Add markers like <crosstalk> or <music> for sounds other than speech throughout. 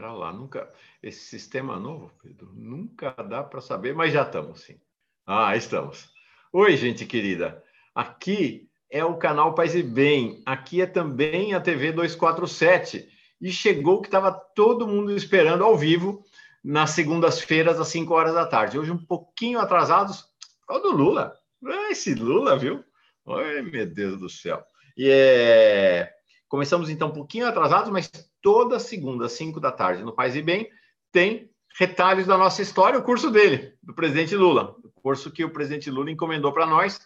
Para lá, nunca. Esse sistema novo, Pedro, nunca dá para saber, mas já estamos, sim. Ah, estamos. Oi, gente querida. Aqui é o canal Paz e Bem. Aqui é também a TV 247. E chegou o que estava todo mundo esperando ao vivo nas segundas-feiras, às 5 horas da tarde. Hoje, um pouquinho atrasados. É o do Lula. Ah, esse Lula, viu? Ai, meu Deus do céu. E é... começamos então um pouquinho atrasados, mas toda segunda, às 5 da tarde, no Paz e Bem, tem retalhos da nossa história, o curso dele, do presidente Lula. O curso que o presidente Lula encomendou para nós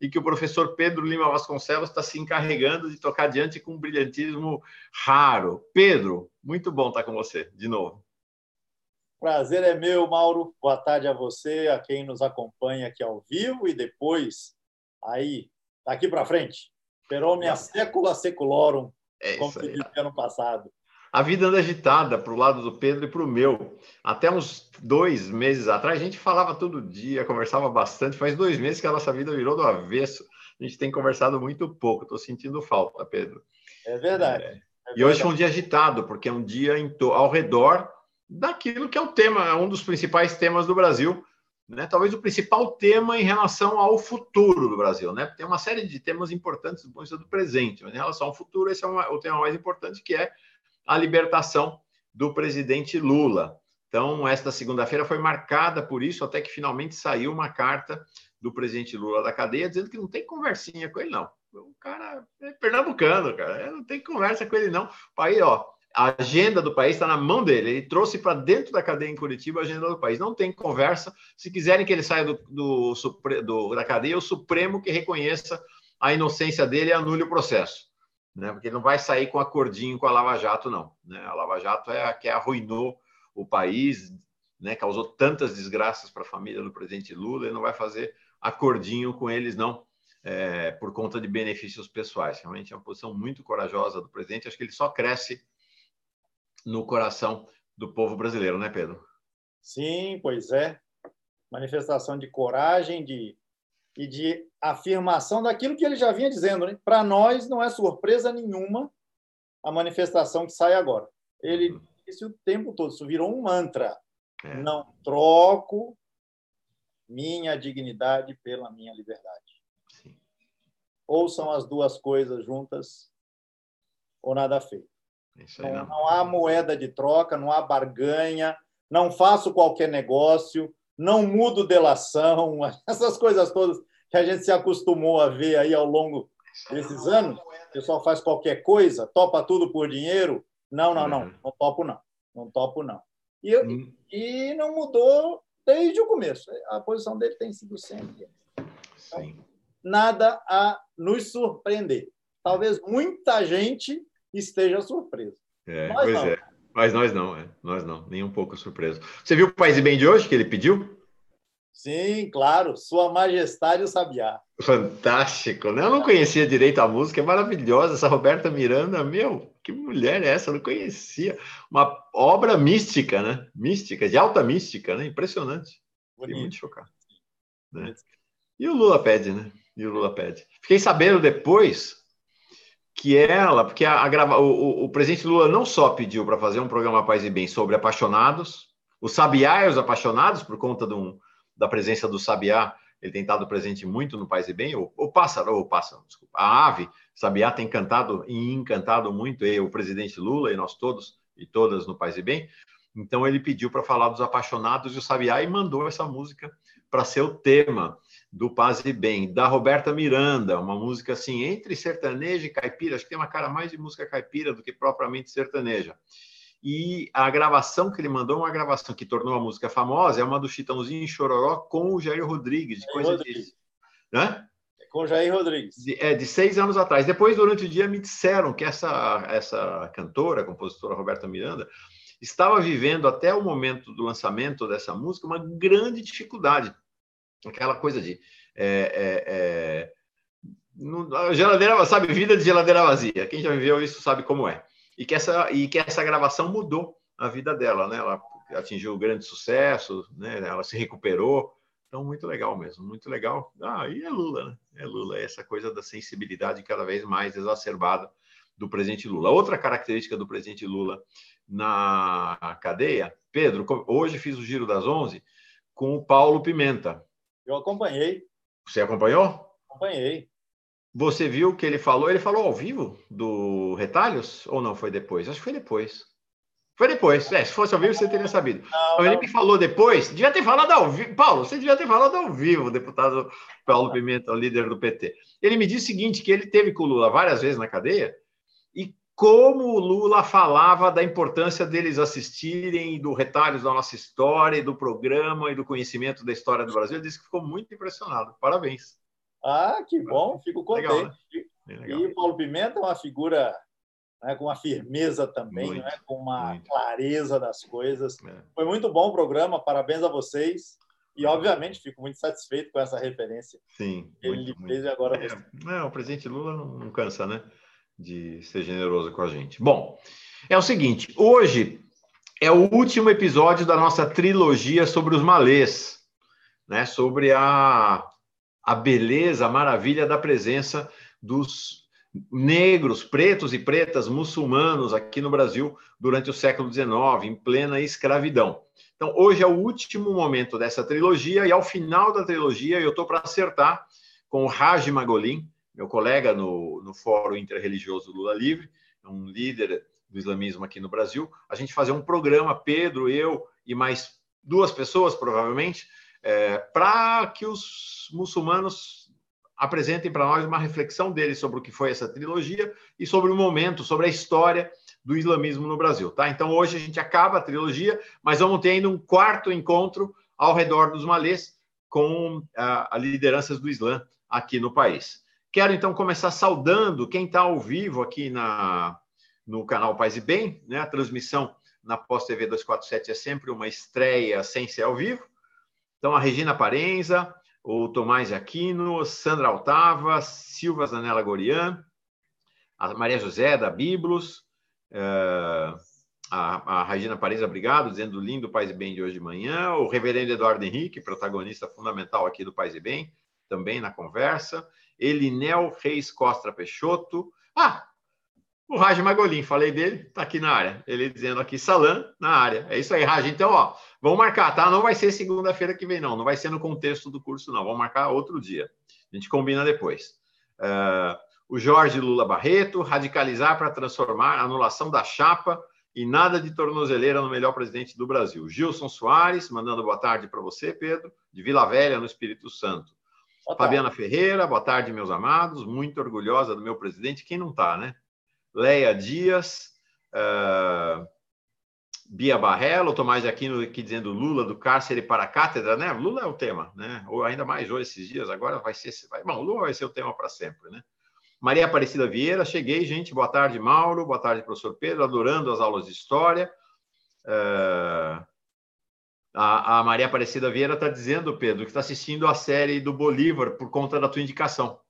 e que o professor Pedro Lima Vasconcelos está se encarregando de tocar adiante com um brilhantismo raro. Pedro, muito bom estar com você de novo. Prazer é meu, Mauro. Boa tarde a você, a quem nos acompanha aqui ao vivo e depois aí, daqui para frente. Peromnia secula seculorum, é como se disse ano passado. A vida anda agitada para o lado do Pedro e para o meu. Até uns dois meses atrás, a gente falava todo dia, conversava bastante. Faz dois meses que a nossa vida virou do avesso. A gente tem conversado muito pouco. Estou sentindo falta, Pedro. É verdade. É. É e hoje foi um dia agitado, porque é um dia ao redor daquilo que é o tema, um dos principais temas do Brasil, né? Talvez o principal tema em relação ao futuro do Brasil, né? Tem uma série de temas importantes do ponto de vista do presente, mas em relação ao futuro, esse é uma, o tema mais importante, que é a libertação do presidente Lula. Então, esta segunda-feira foi marcada por isso, até que finalmente saiu uma carta do presidente Lula da cadeia dizendo que não tem conversinha com ele, não. O cara é pernambucano, cara, não tem conversa com ele, não. País, ó, a agenda do país está na mão dele. Ele trouxe para dentro da cadeia em Curitiba a agenda do país. Não tem conversa. Se quiserem que ele saia do, do, do, da cadeia, o Supremo que reconheça a inocência dele e anule o processo né? Porque ele não vai sair com acordinho com a Lava Jato, não. Né? A Lava Jato é a que arruinou o país, né? Causou tantas desgraças para a família do presidente Lula, ele não vai fazer acordinho com eles, não, é, por conta de benefícios pessoais. Realmente é uma posição muito corajosa do presidente. Acho que ele só cresce no coração do povo brasileiro, né, Pedro? Sim, pois é. Manifestação de coragem, de e de afirmação daquilo que ele já vinha dizendo. Né? Para nós, não é surpresa nenhuma a manifestação que sai agora. Ele uhum. disse o tempo todo, isso virou um mantra. É. Não troco minha dignidade pela minha liberdade. Sim. Ou são as duas coisas juntas, ou nada feito. Não, não. não há moeda de troca, não há barganha, não faço qualquer negócio, não mudo delação, <laughs> essas coisas todas que a gente se acostumou a ver aí ao longo desses anos. O pessoal faz qualquer coisa, topa tudo por dinheiro. Não, não, não, não topo não, não topo não. E, hum. e não mudou desde o começo. A posição dele tem sido sempre. Então, nada a nos surpreender. Talvez muita gente esteja surpresa. É, pois não. é. Mas nós não, é. Nós não, nem um pouco surpreso. Você viu o País e Bem de hoje que ele pediu? Sim, claro. Sua Majestade o Sabiá. Fantástico, né? Eu não conhecia direito a música, é maravilhosa. Essa Roberta Miranda, meu, que mulher é essa? Eu não conhecia. Uma obra mística, né? Mística, de alta mística, né? Impressionante. Fiquei muito chocado. Né? E o Lula pede, né? E o Lula pede. Fiquei sabendo depois que ela, porque a, a grava, o, o, presidente Lula não só pediu para fazer um programa Paz e Bem sobre apaixonados, o Sabiá e os apaixonados, por conta da presença do Sabiá, ele tem estado presente muito no Paz e Bem, o, o pássaro, o pássaro, desculpa, a ave, Sabiá tem cantado e encantado muito e o presidente Lula e nós todos e todas no Paz e Bem. Então ele pediu para falar dos apaixonados e o Sabiá e mandou essa música para ser o tema do Paz e Bem, da Roberta Miranda, uma música assim, entre sertaneja e caipira, acho que tem uma cara mais de música caipira do que propriamente sertaneja. E a gravação que ele mandou, uma gravação que tornou a música famosa, é uma do Chitãozinho Chororó com o Jair Rodrigues, de Jair coisa Rodrigues. Né? Com o Jair Rodrigues. De, é, de seis anos atrás. Depois, durante o dia, me disseram que essa, essa cantora, compositora Roberta Miranda, estava vivendo até o momento do lançamento dessa música uma grande dificuldade aquela coisa de é, é, é, geladeira, sabe, vida de geladeira vazia. Quem já viveu isso sabe como é. E que essa e que essa gravação mudou a vida dela, né? Ela atingiu grande sucesso, né? Ela se recuperou. Então, muito legal mesmo, muito legal. Ah, e é Lula, né? É Lula, é essa coisa da sensibilidade cada vez mais exacerbada do presidente Lula. Outra característica do presidente Lula na cadeia. Pedro, hoje fiz o Giro das Onze com o Paulo Pimenta. Eu acompanhei. Você acompanhou? Acompanhei. Você viu que ele falou? Ele falou ao vivo do Retalhos ou não foi depois? Acho que foi depois. Foi depois. É, se fosse ao vivo, você teria sabido. Não, ele me falou depois. Devia ter falado ao vivo. Paulo, você devia ter falado ao vivo, deputado Paulo Pimenta, líder do PT. Ele me disse o seguinte: que ele teve com o Lula várias vezes na cadeia como o Lula falava da importância deles assistirem do retalhos da nossa história, do programa e do conhecimento da história do Brasil. Ele disse que ficou muito impressionado. Parabéns. Ah, que bom, fico contente. Legal, né? E o Paulo Pimenta é uma figura né, com uma firmeza também, né, com uma muito. clareza das coisas. É. Foi muito bom o programa, parabéns a vocês. E, obviamente, fico muito satisfeito com essa referência Sim, que ele muito, fez e agora. É, é, o presidente Lula não cansa, né? De ser generoso com a gente. Bom, é o seguinte: hoje é o último episódio da nossa trilogia sobre os malês, né? Sobre a a beleza, a maravilha da presença dos negros, pretos e pretas muçulmanos aqui no Brasil durante o século XIX, em plena escravidão. Então, hoje é o último momento dessa trilogia, e ao final da trilogia eu estou para acertar com o Raj Magolin, meu colega no, no Fórum Interreligioso Lula Livre, um líder do islamismo aqui no Brasil, a gente fazer um programa, Pedro, eu e mais duas pessoas, provavelmente, é, para que os muçulmanos apresentem para nós uma reflexão deles sobre o que foi essa trilogia e sobre o momento, sobre a história do islamismo no Brasil. Tá? Então, hoje a gente acaba a trilogia, mas vamos ter ainda um quarto encontro ao redor dos malês com a, a lideranças do Islã aqui no país. Quero então começar saudando quem está ao vivo aqui na, no canal Paz e Bem, né? A transmissão na Pós TV 247 é sempre uma estreia sem ser ao vivo. Então, a Regina Parenza, o Tomás Aquino, Sandra Altava, Silva Zanella Gorian, a Maria José da Biblos, a, a Regina Parenza, obrigado, dizendo lindo Paz e Bem de hoje de manhã, o reverendo Eduardo Henrique, protagonista fundamental aqui do Paz e Bem, também na conversa, Elinel Reis Costa Peixoto, ah, o Raj Magolin, falei dele, está aqui na área. Ele dizendo aqui, Salam na área. É isso aí, Raj. Então, ó, vamos marcar, tá? Não vai ser segunda-feira que vem, não. Não vai ser no contexto do curso, não. Vamos marcar outro dia. A gente combina depois. Uh, o Jorge Lula Barreto, radicalizar para transformar, anulação da chapa e nada de tornozeleira no melhor presidente do Brasil. Gilson Soares, mandando boa tarde para você, Pedro, de Vila Velha, no Espírito Santo. Fabiana Ferreira, boa tarde, meus amados. Muito orgulhosa do meu presidente. Quem não está, né? Leia Dias, uh, Bia Barrelo, Tomás Aquino aqui dizendo Lula do cárcere para a cátedra, né? Lula é o tema, né? Ou ainda mais hoje, esses dias, agora vai ser. Vai, bom, Lula vai ser o tema para sempre, né? Maria Aparecida Vieira, cheguei, gente. Boa tarde, Mauro. Boa tarde, professor Pedro. Adorando as aulas de história. Uh, a, a, Maria Aparecida Vieira está dizendo, Pedro, que está assistindo a série do Bolívar por conta da tua indicação.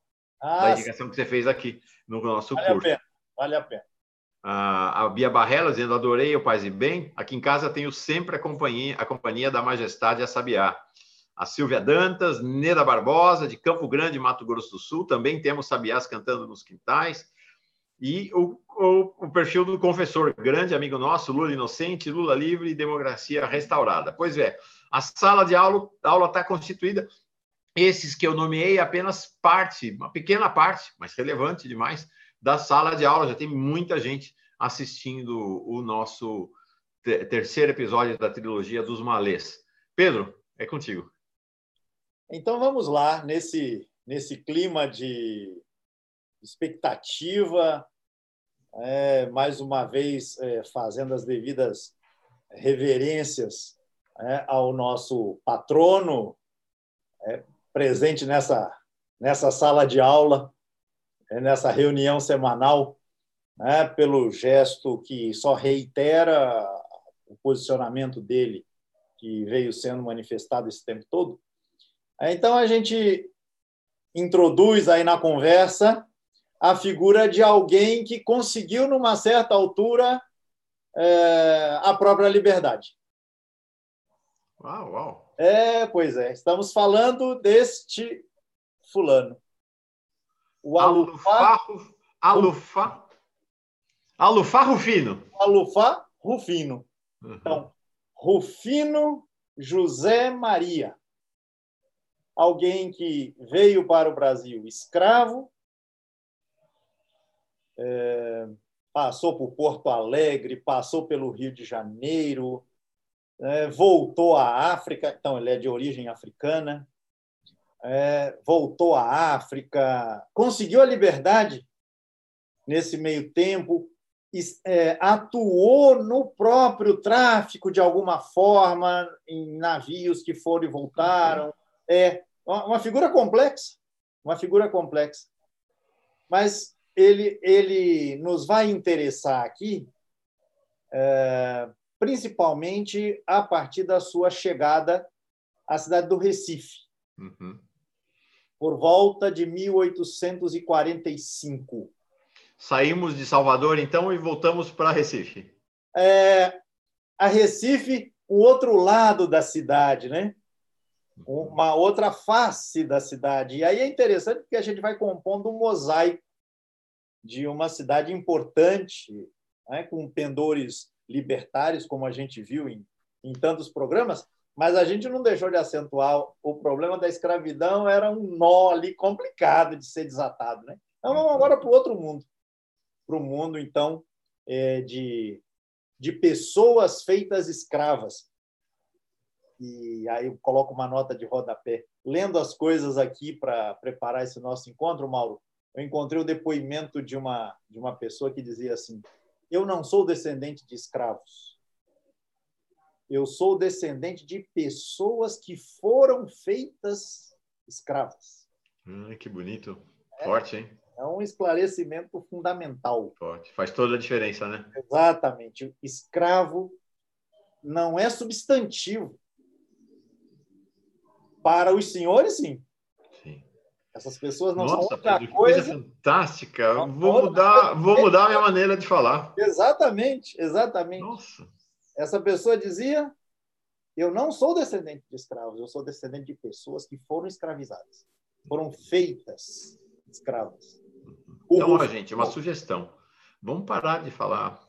Ah, da indicação sim. que você fez aqui no nosso vale curso. A Vale a pena. a Bia Barrela dizendo: adorei o Paz e Bem. Aqui em casa tenho sempre a companhia, a companhia da Majestade a Sabiá. A Silvia Dantas, Neda Barbosa, de Campo Grande, Mato Grosso do Sul. Também temos sabiás cantando nos quintais. E o, o, o, perfil do confessor, grande amigo nosso, Lula Inocente, Lula Livre e Democracia Restaurada. Pois é, a sala de aula está constituída. Esses que eu nomeei, apenas parte, uma pequena parte, mas relevante demais, da sala de aula. Já tem muita gente assistindo o nosso terceiro episódio da trilogia dos malês. Pedro, é contigo. Então vamos lá, nesse, nesse clima de expectativa, é, mais uma vez é, fazendo as devidas reverências é, ao nosso patrono é, presente nessa, nessa sala de aula, nessa reunião semanal, né, pelo gesto que só reitera o posicionamento dele, que veio sendo manifestado esse tempo todo. Então, a gente introduz aí na conversa a figura de alguém que conseguiu, numa certa altura, é, a própria liberdade. Uau, uau. É, pois é. Estamos falando deste fulano. O alufarro, alufa, alufarro fino. Alufá Rufino. Uhum. Então, Rufino José Maria. Alguém que veio para o Brasil escravo, é, passou por Porto Alegre, passou pelo Rio de Janeiro, é, voltou à África, então ele é de origem africana, é, voltou à África, conseguiu a liberdade nesse meio tempo, é, atuou no próprio tráfico de alguma forma, em navios que foram e voltaram. É uma figura complexa, uma figura complexa. Mas ele, ele nos vai interessar aqui, é, principalmente a partir da sua chegada à cidade do Recife, uhum. por volta de 1845. Saímos de Salvador, então, e voltamos para Recife. É, a Recife, o outro lado da cidade, né? uma outra face da cidade. E aí é interessante porque a gente vai compondo um mosaico de uma cidade importante, né, com pendores libertários, como a gente viu em, em tantos programas, mas a gente não deixou de acentuar o problema da escravidão, era um nó ali complicado de ser desatado. Né? Então vamos agora para o outro mundo, para o mundo, então, é, de, de pessoas feitas escravas. E aí eu coloco uma nota de rodapé. Lendo as coisas aqui para preparar esse nosso encontro, Mauro, eu encontrei o depoimento de uma, de uma pessoa que dizia assim: Eu não sou descendente de escravos. Eu sou descendente de pessoas que foram feitas escravas. Hum, que bonito. É, Forte, hein? É um esclarecimento fundamental. Forte. Faz toda a diferença, né? Exatamente. Escravo não é substantivo. Para os senhores, sim. Essas pessoas não Nossa, são outra Pedro, coisa. coisa fantástica. Não, vou mudar, vou mudar a minha maneira de falar. Exatamente, exatamente. Nossa. Essa pessoa dizia: Eu não sou descendente de escravos, eu sou descendente de pessoas que foram escravizadas, foram feitas escravas. Então, ó, gente, uma sugestão. Vamos parar de falar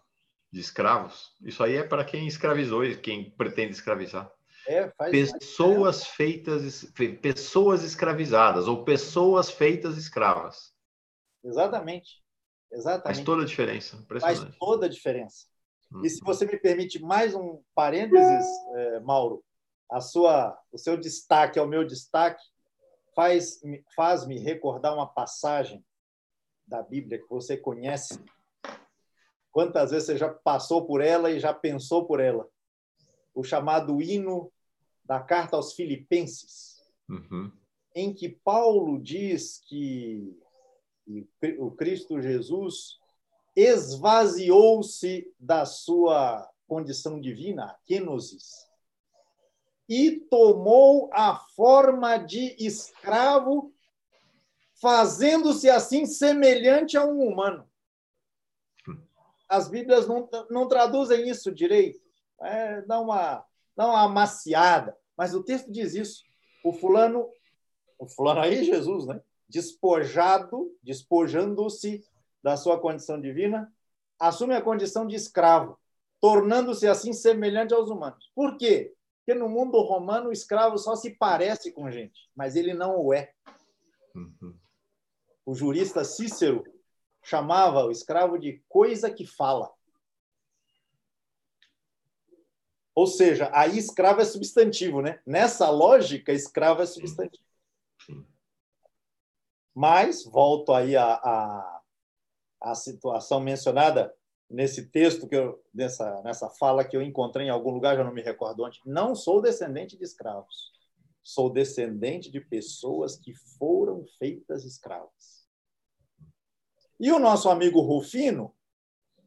de escravos. Isso aí é para quem escravizou e quem pretende escravizar. É, pessoas feitas, pessoas escravizadas ou pessoas feitas escravas. Exatamente. Exatamente. Faz toda a diferença. Faz toda a diferença. Hum. E se você me permite mais um parênteses, é, Mauro, a sua, o seu destaque ao meu destaque faz faz-me recordar uma passagem da Bíblia que você conhece. Quantas vezes você já passou por ela e já pensou por ela? O chamado hino da carta aos Filipenses, uhum. em que Paulo diz que o Cristo Jesus esvaziou-se da sua condição divina, kenosis, e tomou a forma de escravo, fazendo-se assim semelhante a um humano. As Bíblias não, não traduzem isso direito. É, dá, uma, dá uma amaciada. Mas o texto diz isso. O fulano, o fulano aí, Jesus, né? Despojado, despojando-se da sua condição divina, assume a condição de escravo, tornando-se assim semelhante aos humanos. Por quê? Porque no mundo romano o escravo só se parece com gente, mas ele não o é. Uhum. O jurista Cícero chamava o escravo de coisa que fala. Ou seja, aí escravo é substantivo, né? Nessa lógica, escravo é substantivo. Mas, volto aí à, à, à situação mencionada nesse texto, que eu, nessa, nessa fala que eu encontrei em algum lugar, já não me recordo onde, não sou descendente de escravos. Sou descendente de pessoas que foram feitas escravas. E o nosso amigo Rufino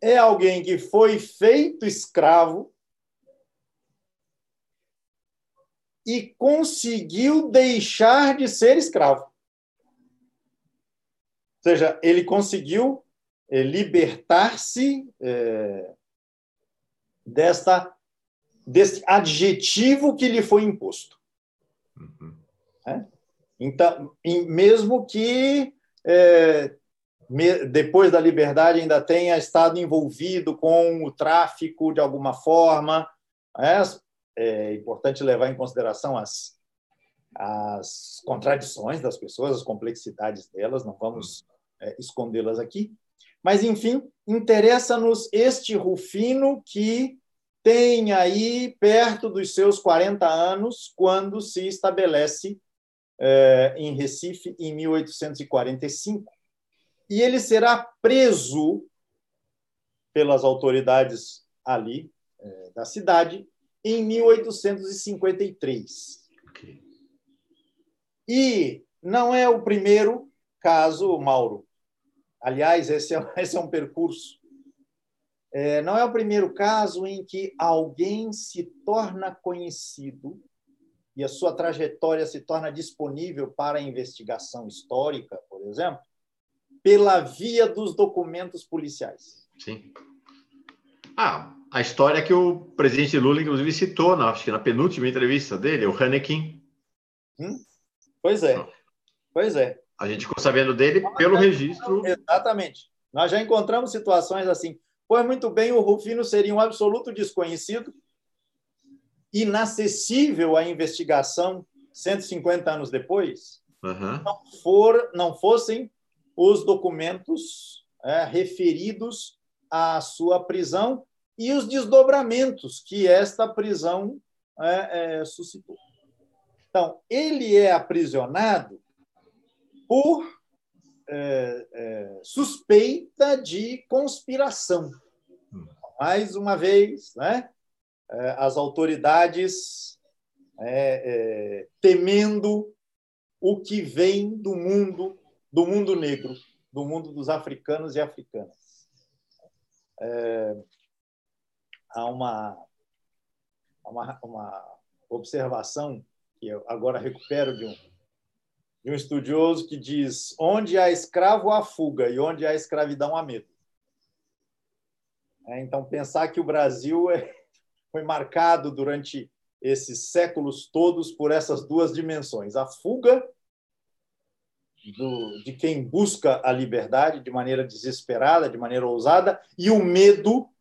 é alguém que foi feito escravo e conseguiu deixar de ser escravo. Ou seja, ele conseguiu é, libertar-se é, desta desse adjetivo que lhe foi imposto. Uhum. É? Então, mesmo que é, depois da liberdade, ainda tenha estado envolvido com o tráfico de alguma forma. É, é importante levar em consideração as, as contradições das pessoas, as complexidades delas, não vamos é, escondê-las aqui. Mas, enfim, interessa-nos este Rufino que tem aí perto dos seus 40 anos quando se estabelece é, em Recife em 1845. E ele será preso pelas autoridades ali é, da cidade em 1853. Okay. E não é o primeiro caso, Mauro. Aliás, esse é, <laughs> esse é um percurso. É, não é o primeiro caso em que alguém se torna conhecido e a sua trajetória se torna disponível para investigação histórica, por exemplo, pela via dos documentos policiais. Sim. Ah, a história que o presidente Lula, inclusive, citou, na, acho que na penúltima entrevista dele, o Hanekin. Hum? Pois é. Pois é. A gente ficou sabendo dele pelo registro. Exatamente. Nós já encontramos situações assim. Pois muito bem, o Rufino seria um absoluto desconhecido, inacessível à investigação 150 anos depois, uhum. não, for, não fossem os documentos é, referidos à sua prisão e os desdobramentos que esta prisão é, é, suscitou. Então, ele é aprisionado por é, é, suspeita de conspiração. Hum. Mais uma vez, né? É, as autoridades é, temendo o que vem do mundo, do mundo negro, do mundo dos africanos e africanas. Há uma, uma, uma observação que eu agora recupero de um, de um estudioso que diz: onde há escravo há fuga e onde há escravidão há medo. É, então, pensar que o Brasil é, <laughs> foi marcado durante esses séculos todos por essas duas dimensões: a fuga do, de quem busca a liberdade de maneira desesperada, de maneira ousada, e o medo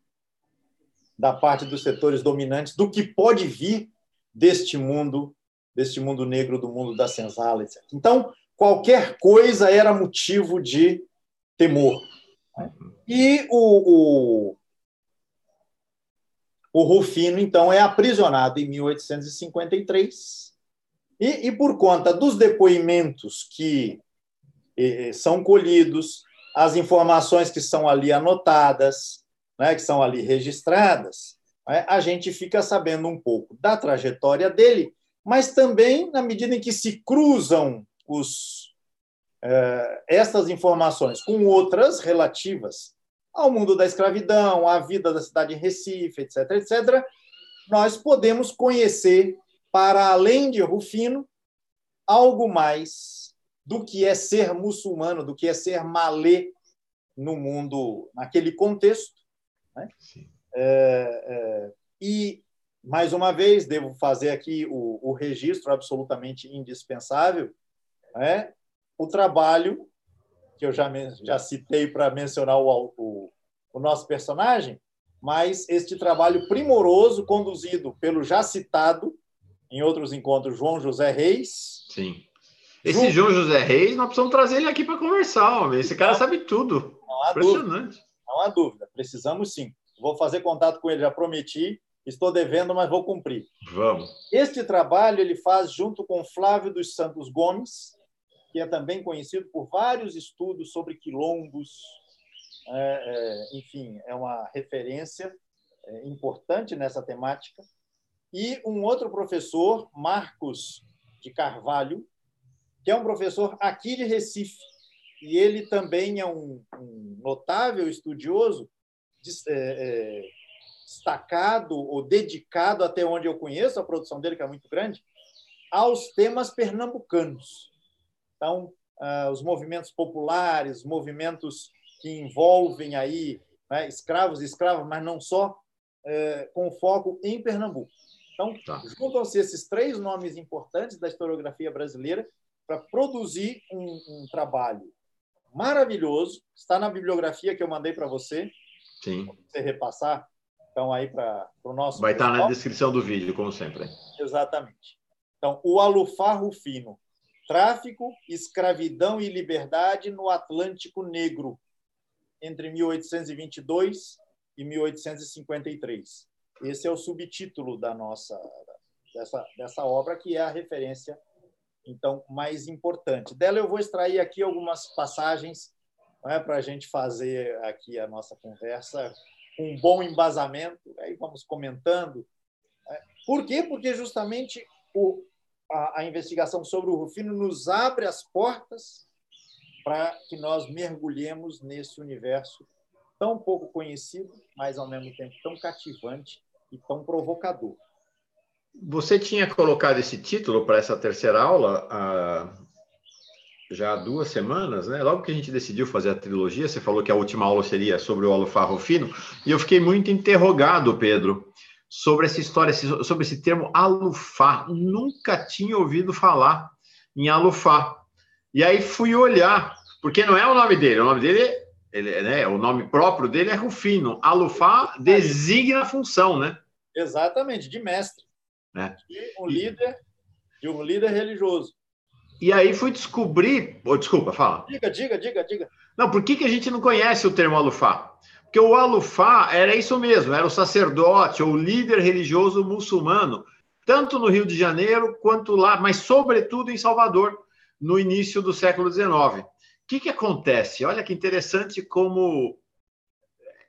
da parte dos setores dominantes do que pode vir deste mundo, deste mundo negro, do mundo da senzala, etc. Então, qualquer coisa era motivo de temor. E o, o, o Rufino, então, é aprisionado em 1853 e, e por conta dos depoimentos que eh, são colhidos, as informações que são ali anotadas, né, que são ali registradas, né, a gente fica sabendo um pouco da trajetória dele, mas também na medida em que se cruzam os, eh, estas informações com outras relativas ao mundo da escravidão, à vida da cidade de Recife, etc., etc., nós podemos conhecer, para além de Rufino, algo mais do que é ser muçulmano, do que é ser malê no mundo, naquele contexto, né? É, é, e, mais uma vez, devo fazer aqui o, o registro absolutamente indispensável, né? o trabalho que eu já, já citei para mencionar o, o, o nosso personagem, mas este trabalho primoroso conduzido pelo já citado em outros encontros João José Reis. Sim. Esse. João José Reis, nós precisamos trazer ele aqui para conversar, homem. Esse cara sabe tudo. Impressionante. Dúvida. Não há dúvida, precisamos sim. Vou fazer contato com ele, já prometi. Estou devendo, mas vou cumprir. Vamos. Este trabalho ele faz junto com Flávio dos Santos Gomes, que é também conhecido por vários estudos sobre quilombos. É, é, enfim, é uma referência é, importante nessa temática. E um outro professor, Marcos de Carvalho, que é um professor aqui de Recife, e ele também é um, um notável estudioso, é, é, destacado ou dedicado, até onde eu conheço a produção dele, que é muito grande, aos temas pernambucanos. Então, ah, os movimentos populares, movimentos que envolvem aí né, escravos e escravas, mas não só, é, com foco em Pernambuco. Então, tá. juntam-se esses três nomes importantes da historiografia brasileira para produzir um, um trabalho maravilhoso. Está na bibliografia que eu mandei para você. Sim. Você repassar. Então, aí para o nosso. Vai pessoal. estar na descrição do vídeo, como sempre. Exatamente. Então, o Alufá Rufino. Tráfico, escravidão e liberdade no Atlântico Negro, entre 1822 e 1853. Esse é o subtítulo da nossa dessa, dessa obra, que é a referência então mais importante. Dela eu vou extrair aqui algumas passagens é, para a gente fazer aqui a nossa conversa um bom embasamento. Aí vamos comentando. É, por quê? Porque justamente o, a, a investigação sobre o Rufino nos abre as portas para que nós mergulhemos nesse universo tão pouco conhecido, mas ao mesmo tempo tão cativante e tão provocador. Você tinha colocado esse título para essa terceira aula há, já há duas semanas, né? Logo que a gente decidiu fazer a trilogia, você falou que a última aula seria sobre o alufarro fino, e eu fiquei muito interrogado, Pedro, sobre essa história, sobre esse termo alufá. Nunca tinha ouvido falar em alufá. E aí fui olhar, porque não é o nome dele, o nome dele, ele, né, o nome próprio dele é Rufino. Alufá designa a função, né? Exatamente, de mestre. Né? De um líder, de um líder religioso. E aí fui descobrir. Oh, desculpa, fala. Diga, diga, diga, diga. Não, por que, que a gente não conhece o termo alufá? Porque o alufá era isso mesmo, era o sacerdote ou líder religioso muçulmano, tanto no Rio de Janeiro quanto lá, mas sobretudo em Salvador, no início do século XIX. O que, que acontece? Olha que interessante como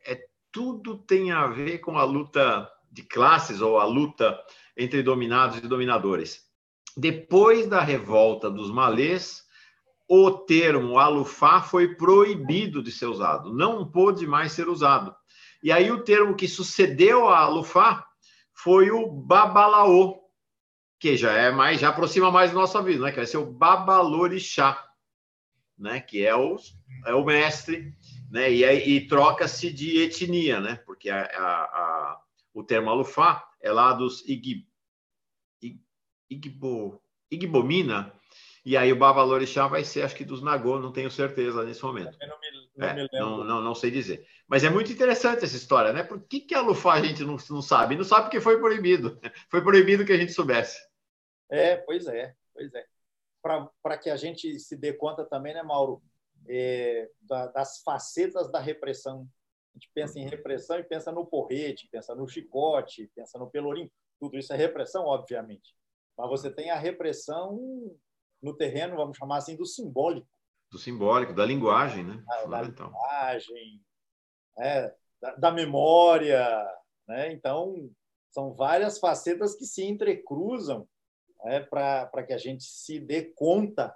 é, tudo tem a ver com a luta de classes ou a luta entre dominados e dominadores. Depois da revolta dos malês, o termo alufá foi proibido de ser usado, não pôde mais ser usado. E aí o termo que sucedeu a alufá foi o babalaô, que já é mais, já aproxima mais do nosso vida, né? Que vai ser o babalorixá, né? Que é o, é o mestre, né? E, e troca-se de etnia, né? Porque a, a, a, o termo alufá é lá dos Ig, Ig, Igbo, Igbomina, e aí o Babalorixá vai ser, acho que dos Nagô, não tenho certeza nesse momento. não, me, não, é, não, não, não, sei dizer. Mas é muito interessante essa história, né? Por que, que a Lufá a gente não, não sabe? Não sabe porque foi proibido. <laughs> Foi proibido que a gente soubesse. É, pois é, pois é. Para que a gente se dê conta também, né, Mauro, é, da, das facetas da repressão a gente pensa em repressão e pensa no porrete, pensa no chicote, pensa no pelourinho. Tudo isso é repressão, obviamente. Mas você tem a repressão no terreno, vamos chamar assim, do simbólico. Do simbólico, da linguagem, né? Da, da linguagem, né? da, da memória. Né? Então, são várias facetas que se entrecruzam né? para que a gente se dê conta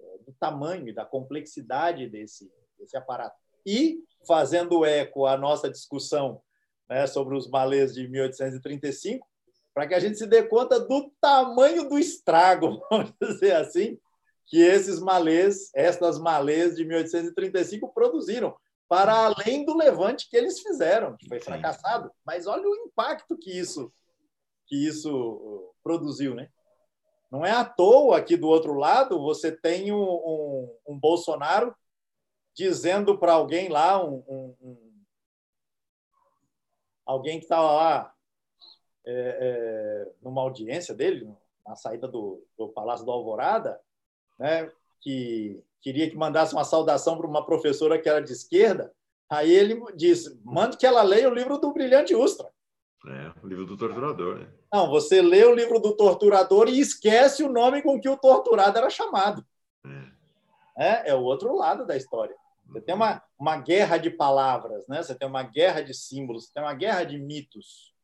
é, do tamanho da complexidade desse, desse aparato. E fazendo eco à nossa discussão né, sobre os malês de 1835, para que a gente se dê conta do tamanho do estrago, <laughs> vamos dizer assim, que esses malês, estas malês de 1835 produziram, para além do levante que eles fizeram, que foi fracassado. Mas olha o impacto que isso que isso uh, produziu, né? Não é à toa aqui do outro lado você tem um, um, um Bolsonaro dizendo para alguém lá, um, um, um, alguém que estava lá é, é, numa audiência dele, na saída do, do Palácio do Alvorada, né, que queria que mandasse uma saudação para uma professora que era de esquerda, aí ele disse, mande que ela leia o livro do Brilhante Ustra. É, o livro do torturador, né? Não, você lê o livro do torturador e esquece o nome com que o torturado era chamado. É, é, é o outro lado da história. Você tem uma, uma guerra de palavras, né? você tem uma guerra de símbolos, você tem uma guerra de mitos.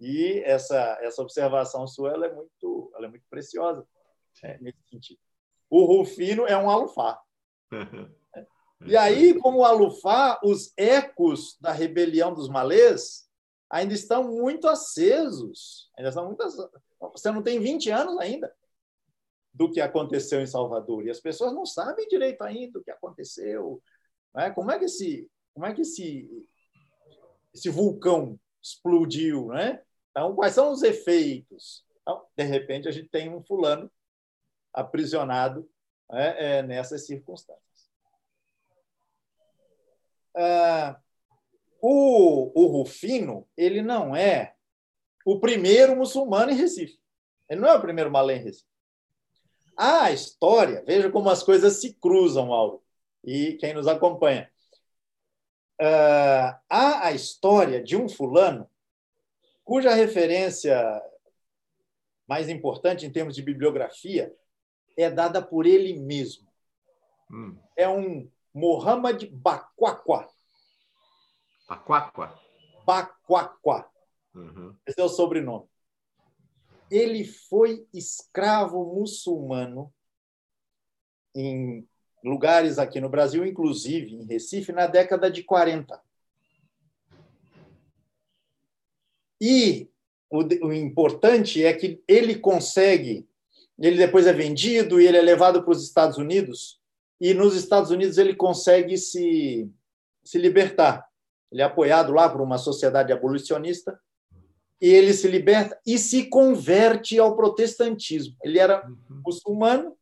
E essa, essa observação sua ela é, muito, ela é muito preciosa é, nesse sentido. O Rufino é um alufá. <laughs> e aí, como alufá, os ecos da rebelião dos malês ainda estão muito acesos. Ainda estão muito acesos. Você não tem 20 anos ainda do que aconteceu em Salvador. E as pessoas não sabem direito ainda o que aconteceu, né? Como é que esse, como é que esse, esse vulcão explodiu? Né? Então, quais são os efeitos? Então, de repente, a gente tem um fulano aprisionado né, é, nessas circunstâncias. ah, o, o Rufino ele não é o primeiro muçulmano em Recife. Ele não é o primeiro malê em Recife. A história, veja como as coisas se cruzam, Mauro, e quem nos acompanha. Uh, há a história de um fulano cuja referência mais importante em termos de bibliografia é dada por ele mesmo. Hum. É um Muhammad Bakwakwa. Bakwakwa? Bakwakwa. Uhum. Esse é o sobrenome. Ele foi escravo muçulmano em lugares aqui no Brasil, inclusive em Recife, na década de 40. E o, o importante é que ele consegue, ele depois é vendido e ele é levado para os Estados Unidos, e nos Estados Unidos ele consegue se, se libertar. Ele é apoiado lá por uma sociedade abolicionista e ele se liberta e se converte ao protestantismo. Ele era uhum. muçulmano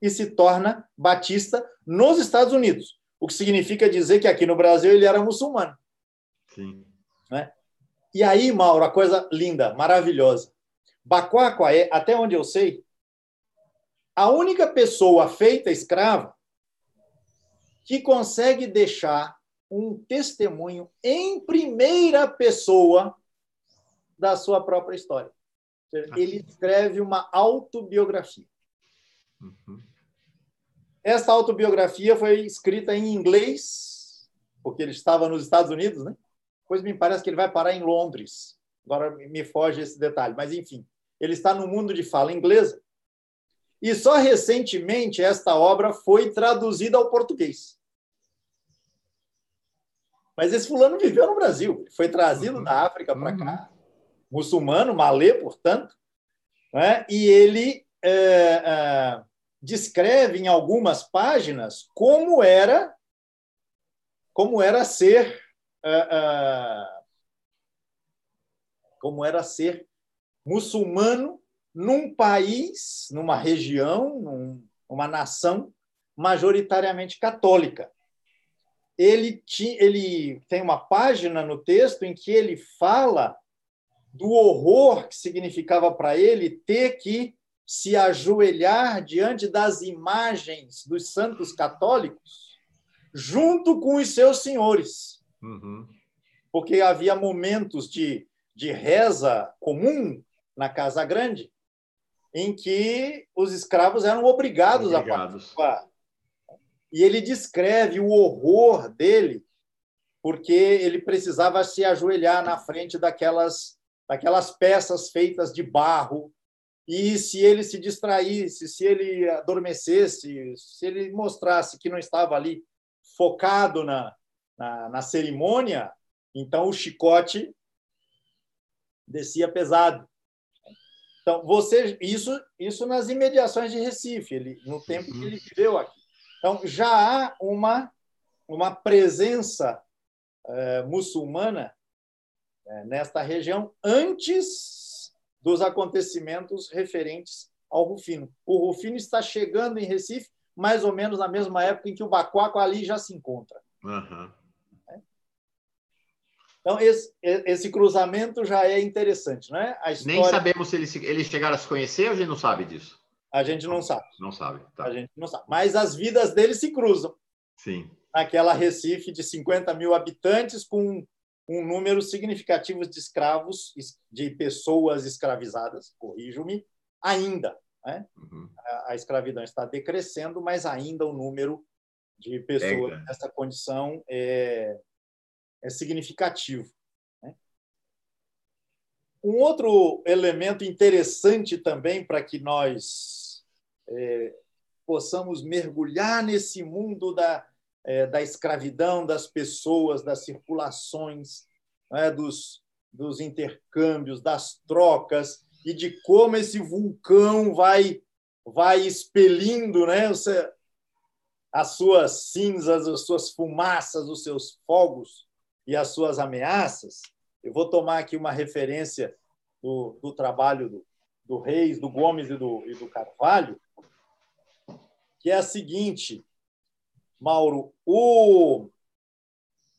e se torna batista nos Estados Unidos, o que significa dizer que aqui no Brasil ele era muçulmano. Sim. Né? E aí, Mauro, a coisa linda, maravilhosa. Baquaquaé, até onde eu sei, a única pessoa feita escrava que consegue deixar um testemunho em primeira pessoa da sua própria história. Ele escreve uma autobiografia. Uhum. Essa autobiografia foi escrita em inglês, porque ele estava nos Estados Unidos, né? Pois me parece que ele vai parar em Londres. Agora me foge esse detalhe, mas enfim, ele está no mundo de fala inglesa. E só recentemente esta obra foi traduzida ao português. Mas esse fulano viveu no Brasil, foi trazido uhum. da África para uhum. cá, muçulmano, malê, portanto, né? e ele é, é, descreve em algumas páginas como era como era ser é, é como era ser muçulmano num país, numa região, num, numa nação majoritariamente católica. Ele, ele tem uma página no texto em que ele fala do horror que significava para ele ter que se ajoelhar diante das imagens dos santos católicos, junto com os seus senhores. Uhum. Porque havia momentos de, de reza comum na Casa Grande, em que os escravos eram obrigados, obrigados. a participar. E ele descreve o horror dele, porque ele precisava se ajoelhar na frente daquelas daquelas peças feitas de barro. E se ele se distraísse, se ele adormecesse, se ele mostrasse que não estava ali focado na, na, na cerimônia, então o chicote descia pesado. Então, você isso isso nas imediações de Recife, ele no tempo que ele viveu aqui. Então, já há uma uma presença eh, muçulmana é, nesta região antes dos acontecimentos referentes ao Rufino. O Rufino está chegando em Recife mais ou menos na mesma época em que o Bacuaco ali já se encontra. Uhum. Então, esse, esse, cruzamento já é interessante, né? A história... Nem sabemos se eles, eles chegaram a se conhecer ou a gente não sabe disso? A gente não sabe. Não sabe. Tá. A gente não sabe. Mas as vidas deles se cruzam. Sim. Naquela Recife de 50 mil habitantes, com um número significativo de escravos, de pessoas escravizadas, corrijo-me, ainda. Né? Uhum. A, a, escravidão está decrescendo, mas ainda o número de pessoas é, nessa condição é, é significativo. Né? Um outro elemento interessante também para que nós é, possamos mergulhar nesse mundo da, é, da escravidão das pessoas, das circulações, né, dos, dos intercâmbios, das trocas e de como esse vulcão vai vai expelindo né, as suas cinzas, as suas fumaças, os seus fogos e as suas ameaças. Eu vou tomar aqui uma referência do, do trabalho do, do Reis, do Gomes e do, e do Carvalho, que é a seguinte: Mauro, o,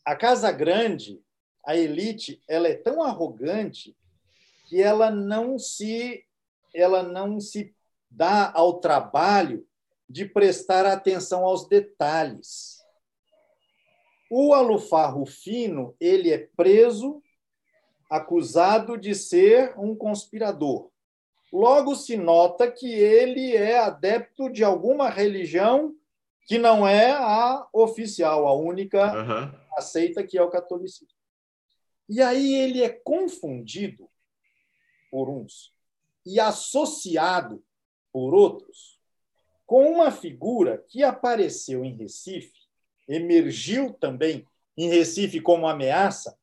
a Casa Grande, a elite, ela é tão arrogante que ela não se ela não se dá ao trabalho de prestar atenção aos detalhes. O Alufar Rufino, ele é preso, acusado de ser um conspirador. Logo se nota que ele é adepto de alguma religião que não é a oficial, a única uhum. aceita que é o catolicismo. E aí ele é confundido por uns e associado por outros com uma figura que apareceu em Recife, emergiu também em Recife como ameaça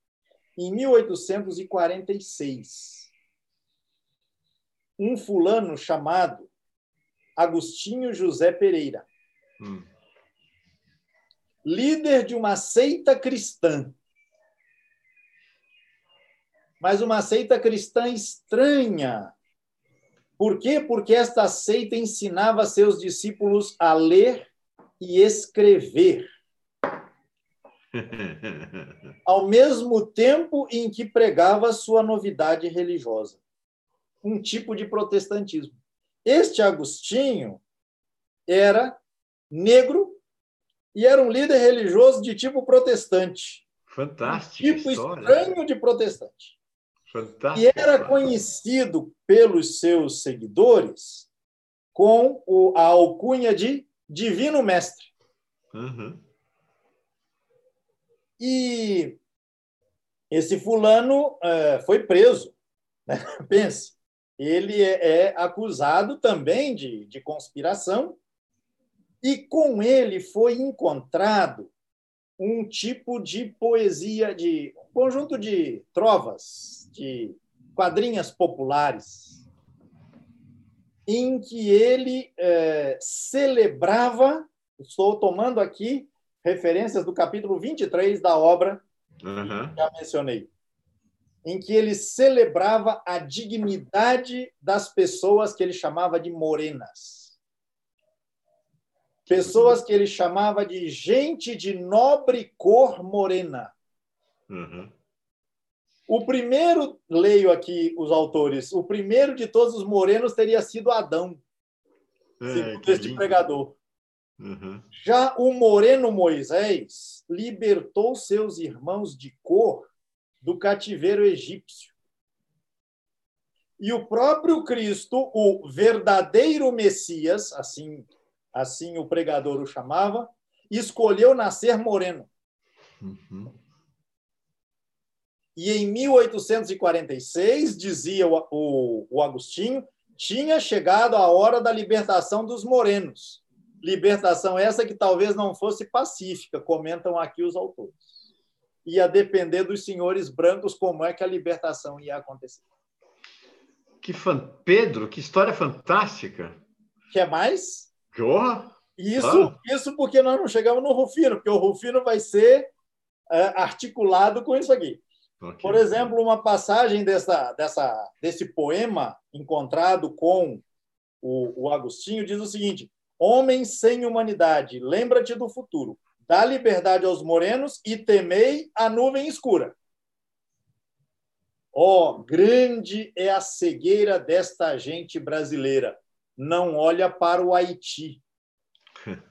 em 1846. Um fulano chamado Agostinho José Pereira. Hum. Líder de uma seita cristã. Mas uma seita cristã estranha, por quê? Porque esta seita ensinava seus discípulos a ler e escrever. <laughs> Ao mesmo tempo em que pregava sua novidade religiosa. Um tipo de protestantismo. Este Agostinho era negro e era um líder religioso de tipo protestante. Fantástico. Um tipo história. estranho de protestante. Fantástico. E era conhecido pelos seus seguidores com a alcunha de Divino Mestre. Uhum. E esse fulano é, foi preso. Né? <laughs> Pense, ele é, é acusado também de, de conspiração, e com ele foi encontrado um tipo de poesia, de um conjunto de trovas, de quadrinhas populares, em que ele é, celebrava, estou tomando aqui referências do capítulo 23 da obra uhum. que já mencionei, em que ele celebrava a dignidade das pessoas que ele chamava de morenas pessoas que ele chamava de gente de nobre cor morena. Uhum. O primeiro, leio aqui os autores, o primeiro de todos os morenos teria sido Adão, é, segundo este lindo. pregador. Uhum. Já o moreno Moisés libertou seus irmãos de cor do cativeiro egípcio. E o próprio Cristo, o verdadeiro Messias, assim assim o pregador o chamava, escolheu nascer moreno. Uhum. E em 1846, dizia o, o, o Agostinho, tinha chegado a hora da libertação dos morenos. Libertação essa que talvez não fosse pacífica, comentam aqui os autores. Ia depender dos senhores brancos como é que a libertação ia acontecer. Que fan... Pedro, que história fantástica. Quer mais? Isso, isso porque nós não chegamos no Rufino, porque o Rufino vai ser é, articulado com isso aqui. Okay. Por exemplo, uma passagem dessa, dessa, desse poema encontrado com o, o Agostinho diz o seguinte: Homem sem humanidade, lembra-te do futuro. Dá liberdade aos morenos e temei a nuvem escura. Ó, oh, grande é a cegueira desta gente brasileira não olha para o Haiti. <laughs>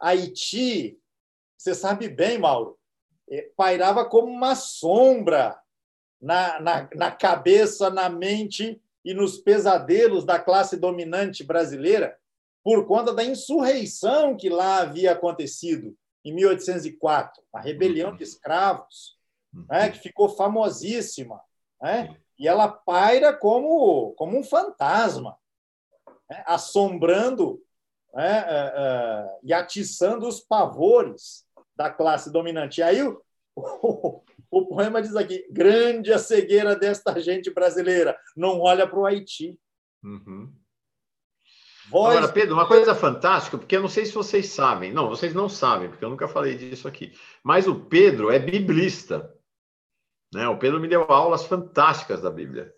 Haiti, você sabe bem, Mauro, é, pairava como uma sombra na, na, na cabeça, na mente e nos pesadelos da classe dominante brasileira por conta da insurreição que lá havia acontecido em 1804, a rebelião de escravos, né, que ficou famosíssima, né, e ela paira como, como um fantasma né, assombrando né, é, é, e atiçando os pavores da classe dominante. E aí o, <laughs> o, o poema diz aqui: grande a cegueira desta gente brasileira, não olha para o Haiti. Uhum. Voz... Agora, Pedro, uma coisa fantástica, porque eu não sei se vocês sabem, não, vocês não sabem, porque eu nunca falei disso aqui, mas o Pedro é biblista. Né? O Pedro me deu aulas fantásticas da Bíblia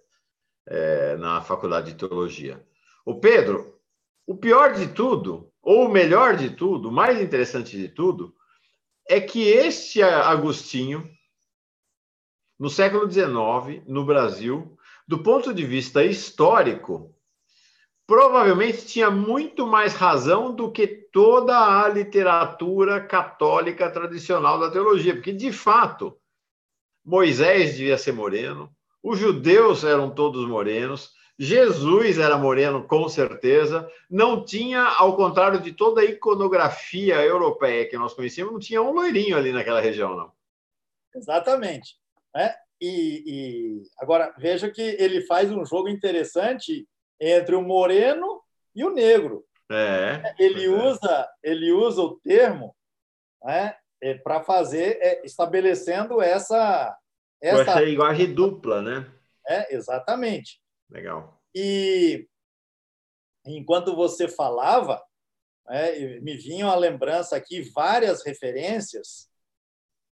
é, na faculdade de teologia. O Pedro, o pior de tudo, ou o melhor de tudo, o mais interessante de tudo, é que esse Agostinho, no século XIX, no Brasil, do ponto de vista histórico, provavelmente tinha muito mais razão do que toda a literatura católica tradicional da teologia, porque, de fato, Moisés devia ser moreno, os judeus eram todos morenos, Jesus era moreno, com certeza. Não tinha, ao contrário de toda a iconografia europeia que nós conhecíamos, não tinha um loirinho ali naquela região, não. Exatamente. É, e, e, agora veja que ele faz um jogo interessante entre o moreno e o negro. É, ele, é. usa, ele usa o termo né, é, para fazer, é, estabelecendo essa. Essa, essa linguagem dupla, né? É, exatamente. Legal. E enquanto você falava, né, me vinham à lembrança aqui várias referências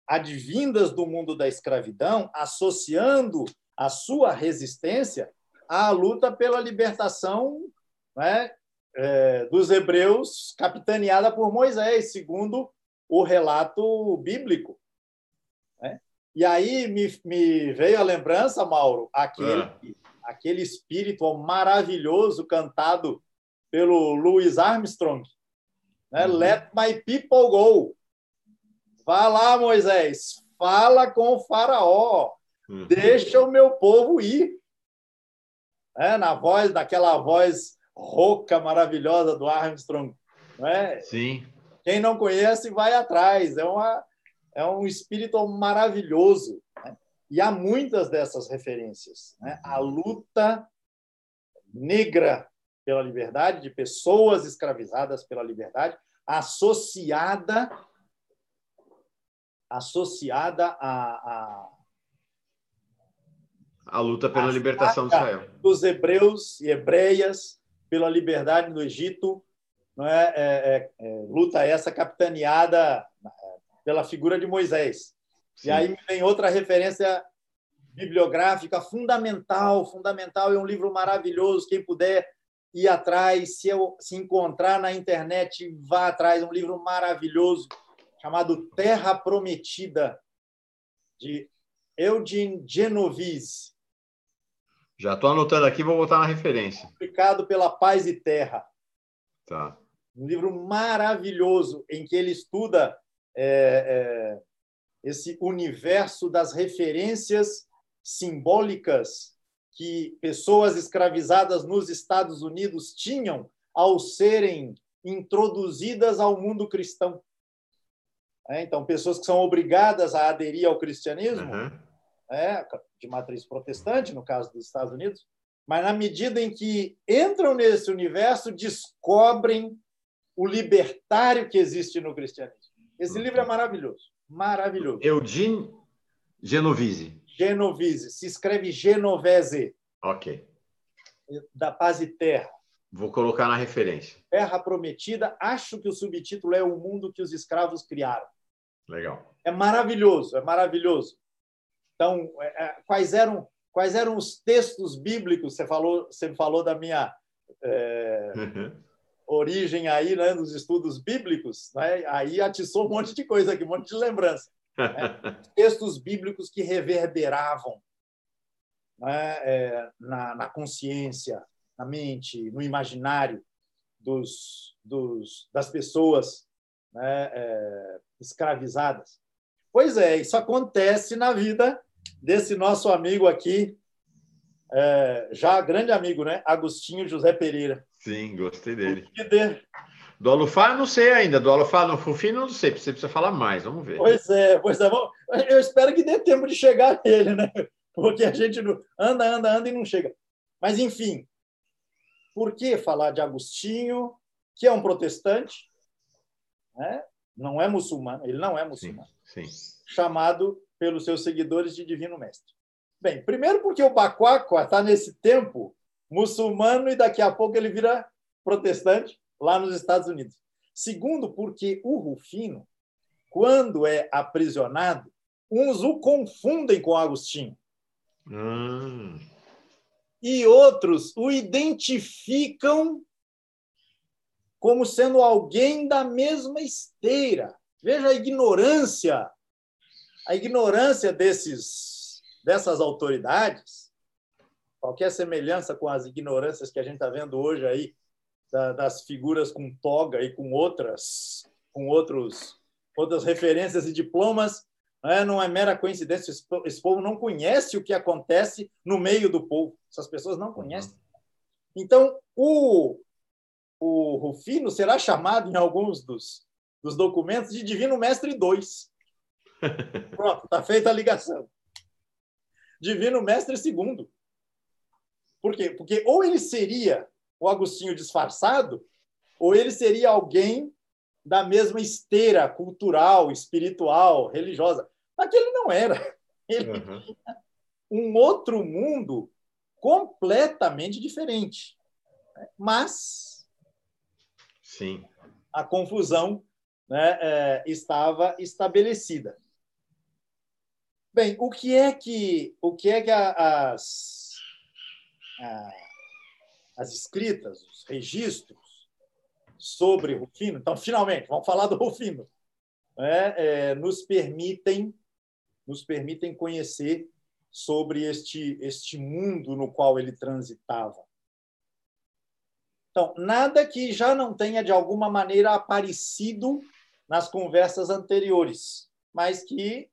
advindas do mundo da escravidão, associando a sua resistência à luta pela libertação né, é, dos hebreus, capitaneada por Moisés, segundo o relato bíblico. Né? E aí me, me, veio a lembrança, Mauro, aquele, é. Aquele espírito maravilhoso cantado pelo Louis Armstrong. Né? Uhum. Let my people go. Vá lá, Moisés, fala com o faraó, uhum. deixa o meu povo ir. É, na voz, daquela voz rouca, maravilhosa do Armstrong. Não é? Sim. Quem não conhece, vai atrás. É, uma, é um espírito maravilhoso. Né? E há muitas dessas referências. Né? A luta negra pela liberdade, de pessoas escravizadas pela liberdade, associada associada a, a, a luta pela a libertação de Israel. Dos hebreus e hebreias pela liberdade do Egito, não é, é, é, é luta essa capitaneada é, pela figura de Moisés. Sim. E aí vem outra referência bibliográfica fundamental, fundamental, é um livro maravilhoso, quem puder ir atrás, se, eu, se encontrar na internet, vá atrás, um livro maravilhoso, chamado Terra Prometida, de Eugene Genovese. Já estou anotando aqui, vou botar na referência. Publicado pela Paz e Terra. Tá. Um livro maravilhoso em que ele estuda é, é, esse universo das referências simbólicas que pessoas escravizadas nos Estados Unidos tinham ao serem introduzidas ao mundo cristão. É, então, pessoas que são obrigadas a aderir ao cristianismo, uhum. é, de matriz protestante, no caso dos Estados Unidos, mas na medida em que entram nesse universo, descobrem o libertário que existe no cristianismo. Esse uhum. livro é maravilhoso, maravilhoso. Eugene Genovese. Genovese, se escreve Genovese. Ok. Da Paz e Terra. Vou colocar na referência. Terra Prometida, acho que o subtítulo é O Mundo que os Escravos Criaram. Legal. É maravilhoso, é maravilhoso. Então, é, é, quais eram quais eram os textos bíblicos? Você falou, você falou da minha é, origem aí, né, nos estudos bíblicos, né? Aí atiçou um monte de coisa aqui, um monte de lembrança. Né? <laughs> textos bíblicos que reverberavam né, é, na, na consciência, na mente, no imaginário dos, dos das pessoas né, é, escravizadas. Pois é, isso acontece na vida desse nosso amigo aqui, é, já grande amigo, né? Agostinho José Pereira. Sim, gostei dele. Do Alufá, não sei ainda. Do Alufá no Fufino, não sei. Você precisa falar mais. Vamos ver. Pois é, pois é. Eu espero que dê tempo de chegar <laughs> nele, né? Porque a gente anda, anda, anda e não chega. Mas, enfim, por que falar de Agostinho, que é um protestante, né? não é muçulmano, ele não é muçulmano, sim, sim. chamado pelos seus seguidores de Divino Mestre. Bem, primeiro porque o Bacuacua está nesse tempo muçulmano e daqui a pouco ele vira protestante lá nos Estados Unidos. Segundo, porque o Rufino, quando é aprisionado, uns o confundem com Agostinho. Hum. E outros o identificam como sendo alguém da mesma esteira. Veja a ignorância, a ignorância desses, dessas autoridades, qualquer semelhança com as ignorâncias que a gente está vendo hoje aí, das figuras com toga e com outras, com outros, outras referências e diplomas, não é, é mera coincidência. Esse povo não conhece o que acontece no meio do povo. Essas pessoas não conhecem. Então, o, o Rufino será chamado em alguns dos, dos documentos de Divino Mestre 2. <laughs> Pronto, está feita a ligação. Divino Mestre segundo. Por quê? Porque ou ele seria o Agostinho disfarçado, ou ele seria alguém da mesma esteira cultural, espiritual, religiosa. Aquele não era. <laughs> Ele uhum. tinha um outro mundo completamente diferente. Mas Sim. a confusão né, é, estava estabelecida. Bem, o que é que o que é que as as escritas, os registros sobre Rufino, então finalmente vamos falar do Rufino, né, é, nos permitem nos permitem conhecer sobre este este mundo no qual ele transitava. Então, nada que já não tenha de alguma maneira aparecido nas conversas anteriores, mas que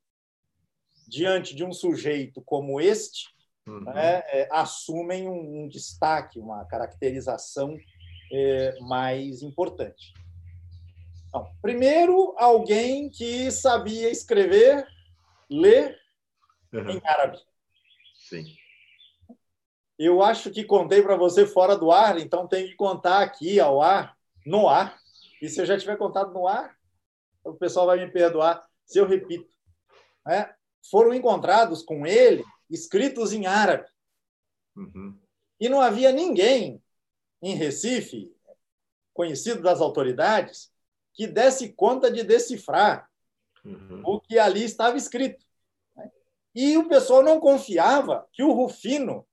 diante de um sujeito como este uhum. né, é, assumem um, um, destaque, uma caracterização é, mais importante. Então, primeiro, alguém que sabia escrever, ler uhum. em árabe. Sim. Eu acho que contei para você fora do ar, então tem que contar aqui ao ar, no ar. E se eu já tiver contado no ar, o pessoal vai me perdoar se eu repito. É, foram encontrados com ele escritos em árabe. Uhum. E não havia ninguém em Recife, conhecido das autoridades, que desse conta de decifrar uhum. o que ali estava escrito. E o pessoal não confiava que o Rufino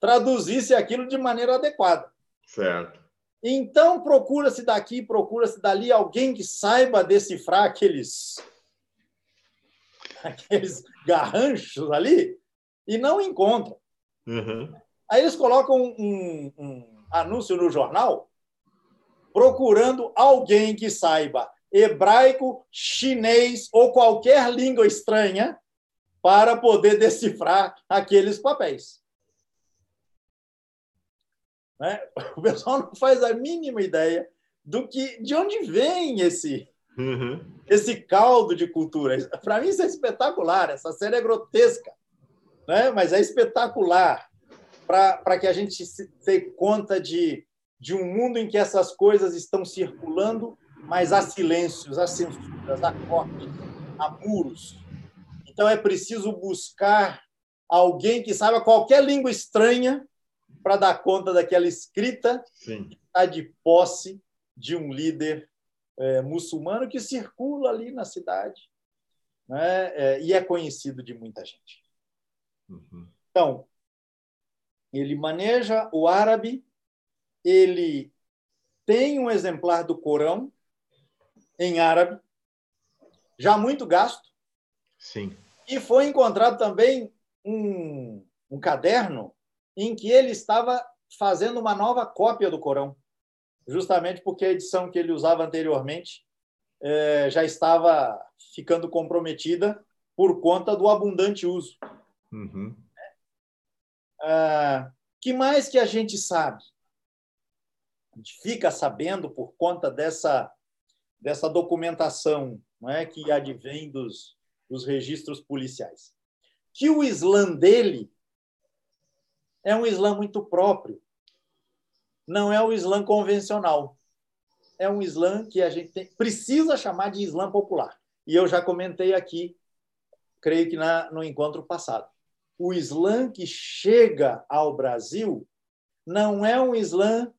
traduzisse aquilo de maneira adequada. Certo. Então procura-se daqui, procura-se dali alguém que saiba decifrar aqueles <laughs> aqueles garranchos ali e não encontram. Uhum. Aí eles colocam um, um anúncio no jornal procurando alguém que saiba hebraico, chinês ou qualquer língua estranha para poder decifrar aqueles papéis. Né? <laughs> O pessoal não faz a mínima ideia do que, de onde vem esse, uhum. esse caldo de cultura. Para mim, isso é espetacular. Essa série é grotesca né? mas é espetacular para que a gente se dê conta de, de um mundo em que essas coisas estão circulando, mas há silêncios, há censuras, há cortes, há muros. Então é preciso buscar alguém que saiba qualquer língua estranha para dar conta daquela escrita Sim. que está de posse de um líder é, muçulmano que circula ali na cidade né? É, e é conhecido de muita gente. Uhum. Então, ele maneja o árabe, ele tem um exemplar do Corão em árabe, já muito gasto. Sim. E foi encontrado também um, um caderno em que ele estava fazendo uma nova cópia do Corão, justamente porque a edição que ele usava anteriormente eh, já estava ficando comprometida por conta do abundante uso. Uhum. Ah, que mais que a gente sabe? A gente fica sabendo por conta dessa, dessa documentação não é, que advém dos, dos registros policiais. Que o Islã dele é um Islã muito próprio. Não é o Islã convencional. É um Islã que a gente tem, precisa chamar de Islã popular. E eu já comentei aqui, creio que na, no encontro passado o Islã que chega ao Brasil não é um Islã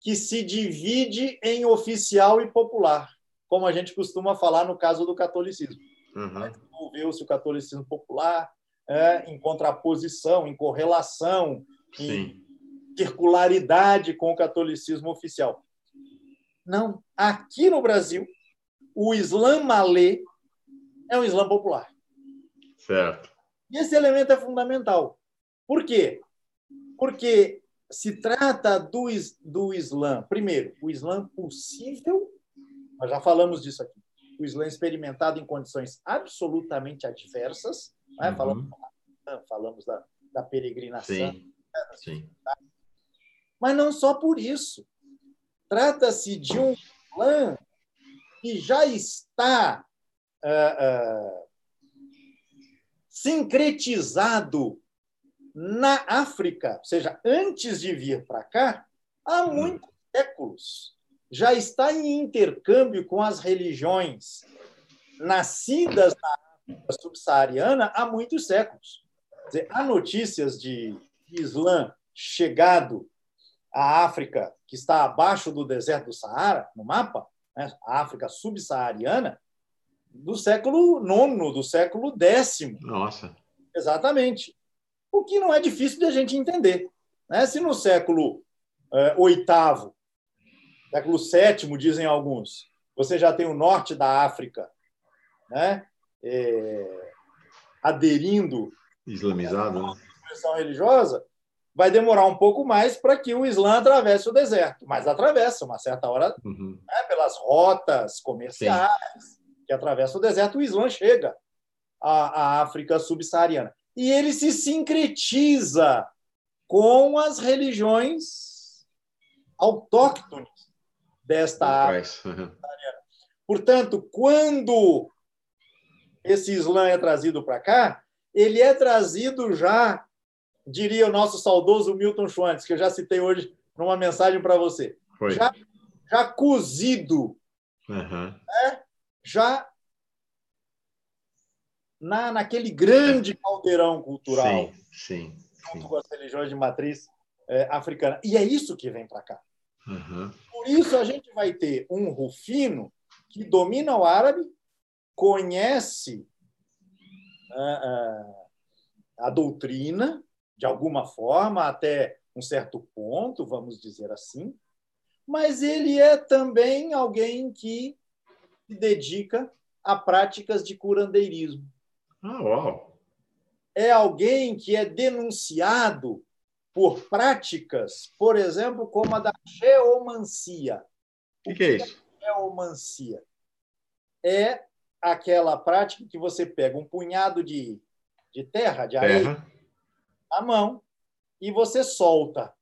que se divide em oficial e popular, como a gente costuma falar no caso do catolicismo. Uhum. Desenvolveu-se o catolicismo popular é, em contraposição, em correlação, Sim. em circularidade com o catolicismo oficial. Não, aqui no Brasil, o Islã malê é um Islã popular. Certo. E esse elemento é fundamental. Por quê? Porque se trata do, do Islã, primeiro, o Islã possível, nós já falamos disso aqui, o Islã experimentado em condições absolutamente adversas, né? uhum. falamos, falamos da, da peregrinação. Sim. Sim. Mas não só por isso. Trata-se de um Islã que já está uh, uh, sincretizado na África, ou seja, antes de vir para cá, há hum. muitos séculos. Já está em intercâmbio com as religiões nascidas na África subsaariana há muitos séculos. Dizer, há notícias de Islã chegado à África, que está abaixo do deserto do Saara, no mapa, né? a África subsaariana, do século IX, do século X. Nossa. Exatamente. O que não é difícil de a gente entender. Né? Se no século VIII, eh, século VII, dizem alguns, você já tem o norte da África né? É, aderindo islamizado à expressão religiosa, vai demorar um pouco mais para que o Islã atravesse o deserto, mas atravessa uma certa hora uhum. né, pelas rotas comerciais Sim. Que atravessam o deserto, o Islã chega à, à África subsaariana e ele se sincretiza com as religiões autóctones desta África. <laughs> Portanto, quando esse Islã é trazido para cá, ele é trazido já, diria o nosso saudoso Milton Schwantz, que eu já citei hoje numa mensagem para você, já, já cozido, uhum. né? Já na, naquele grande caldeirão cultural, sim, sim, junto sim. com as religiões de matriz é, africana. E é isso que vem para cá. Uhum. Por isso a gente vai ter um Rufino que domina o árabe, conhece a, a, a doutrina, de alguma forma, até um certo ponto, vamos dizer assim, mas ele é também alguém que se dedica a práticas de curandeirismo. Ah, uau! É alguém que é denunciado por práticas, por exemplo, como a da geomancia. O que, que, é isso? É geomancia é aquela prática que você pega um punhado de, de terra, de areia, terra. a mão, e você solta.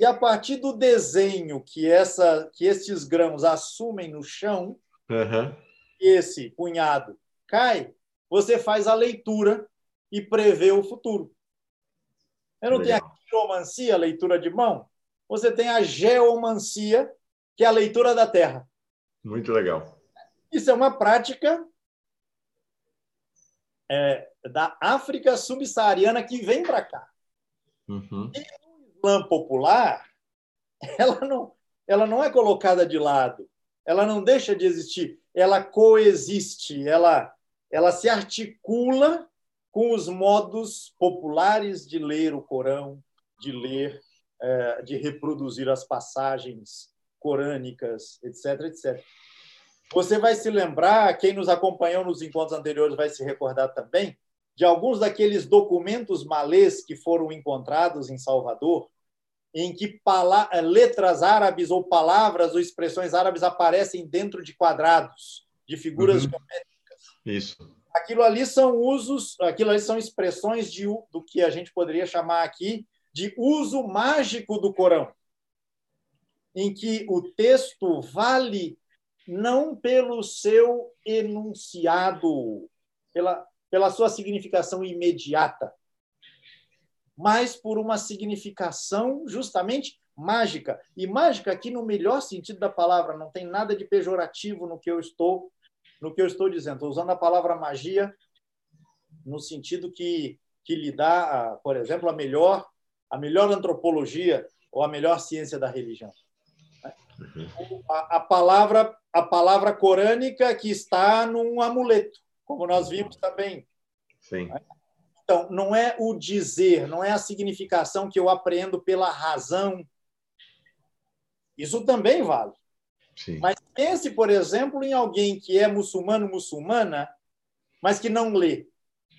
E a partir do desenho que, essa, que esses grãos assumem no chão, uhum. esse punhado cai, você faz a leitura e prevê o futuro. Eu não Legal. tenho a quiromancia, a leitura de mão. Você tem a geomancia, que é a leitura da terra. Muito legal. Isso é uma prática é, da África subsaariana que vem para cá. Uhum. E no Islã popular, <laughs> ela não, ela não é colocada de lado, ela não deixa de existir, ela coexiste, ela, ela se articula com os modos populares de ler o Corão, de ler, é, de reproduzir as passagens corânicas, etc, etc. Você vai se lembrar, quem nos acompanhou nos encontros anteriores vai se recordar também, de alguns daqueles documentos malês que foram encontrados em Salvador, em que letras árabes ou palavras ou expressões árabes aparecem dentro de quadrados, de figuras uhum. geométricas. Isso. Aquilo ali são usos, aquilo ali são expressões de, do que a gente poderia chamar aqui de uso mágico do Corão, em que o texto vale não pelo seu enunciado, pela, pela sua significação imediata, mas por uma significação justamente mágica. E mágica aqui no melhor sentido da palavra, não tem nada de pejorativo no que eu estou no que eu estou dizendo. Estou usando a palavra magia no sentido que que lhe dá, por exemplo, a melhor a melhor antropologia ou a melhor ciência da religião. Uhum. A, a, palavra a palavra corânica que está num amuleto, como nós vimos também. Sim. Então, não é o dizer, não é a significação que eu aprendo pela razão. Isso também vale. Sim. Mas pense, por exemplo, em alguém que é muçulmano, muçulmana, mas que não lê.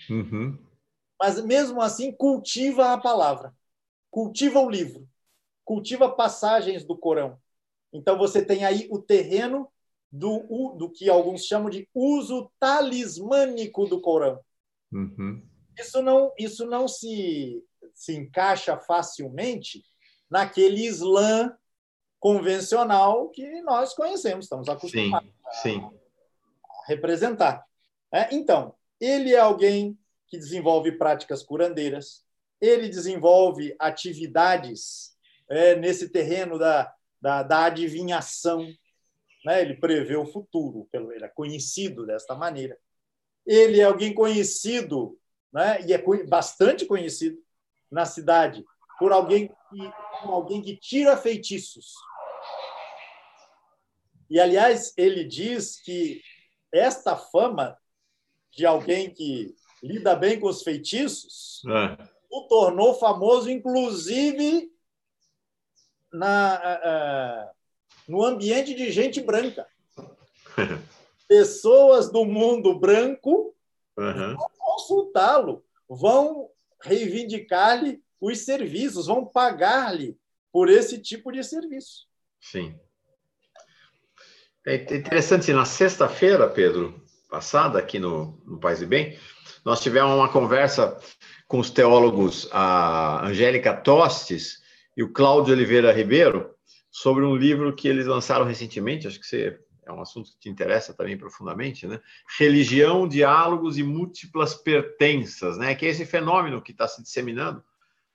Uhum. Mas mesmo assim cultiva a palavra, cultiva o livro, cultiva passagens do Corão. Então você tem aí o terreno do, do que alguns chamam de uso talismânico do Corão. Uhum. Isso não, isso não se, se encaixa facilmente naquele Islã convencional que nós conhecemos, estamos acostumados sim, sim. a representar. É, então, ele é alguém que desenvolve práticas curandeiras, ele desenvolve atividades é, nesse terreno da, da, da adivinhação, né? ele prevê o futuro, ele é conhecido desta maneira. Ele é alguém conhecido, né? e é bastante conhecido na cidade, por alguém que, alguém que tira feitiços. E, aliás, ele diz que esta fama de alguém que lida bem com os feitiços é. o tornou famoso, inclusive na, uh, no ambiente de gente branca. <laughs> Pessoas do mundo branco uhum. vão consultá-lo, vão reivindicar-lhe os serviços, vão pagar-lhe por esse tipo de serviço. Sim. É interessante, na sexta-feira, Pedro, passada, aqui no, no Paz e Bem, nós tivemos uma conversa com os teólogos, a Angélica Tostes e o Cláudio Oliveira Ribeiro, sobre um livro que eles lançaram recentemente, acho que você, é um assunto que te interessa também profundamente, né? Religião, Diálogos e Múltiplas Pertenças, né? Que é esse fenômeno que está se disseminando,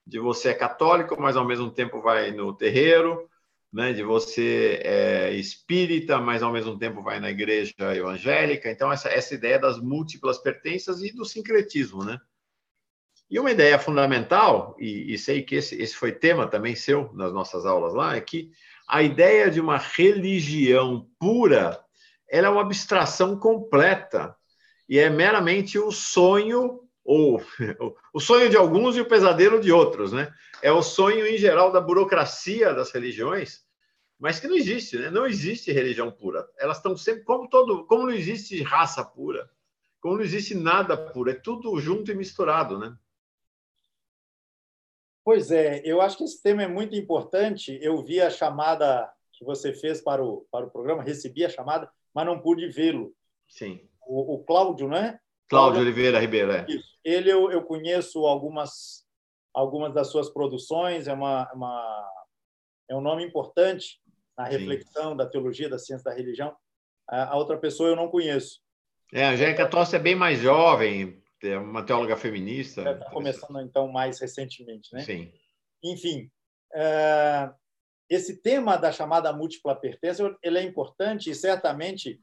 de você é católico, mas ao mesmo tempo vai no terreiro, né, de você é espírita, mas ao mesmo tempo vai na igreja evangélica. Então, essa, essa ideia das múltiplas pertenças e do sincretismo, né? E uma ideia fundamental, e, e sei que esse, esse foi tema também seu nas nossas aulas lá, é que a ideia de uma religião pura ela é uma abstração completa e é meramente o sonho ou <laughs> o sonho de alguns e o pesadelo de outros, né? É o sonho em geral da burocracia das religiões, mas que não existe, né? Não existe religião pura. Elas estão sempre como todo, como não existe raça pura, como não existe nada puro, é tudo junto e misturado, né? Pois é, eu acho que esse tema é muito importante. Eu vi a chamada que você fez para o para o programa, recebi a chamada, mas não pude vê-lo. Sim. O, o Cláudio, né? Cláudio Oliveira Ribeiro, é. Ele eu, eu conheço algumas algumas das suas produções, é uma, uma é um nome importante na reflexão Sim. da teologia, da ciência da religião. A, outra pessoa eu não conheço. É, a Angélica Tosse é bem mais jovem, é uma teóloga feminista. Está começando, então, mais recentemente, né? Sim. Enfim, é, esse tema da chamada múltipla pertença ele é importante e certamente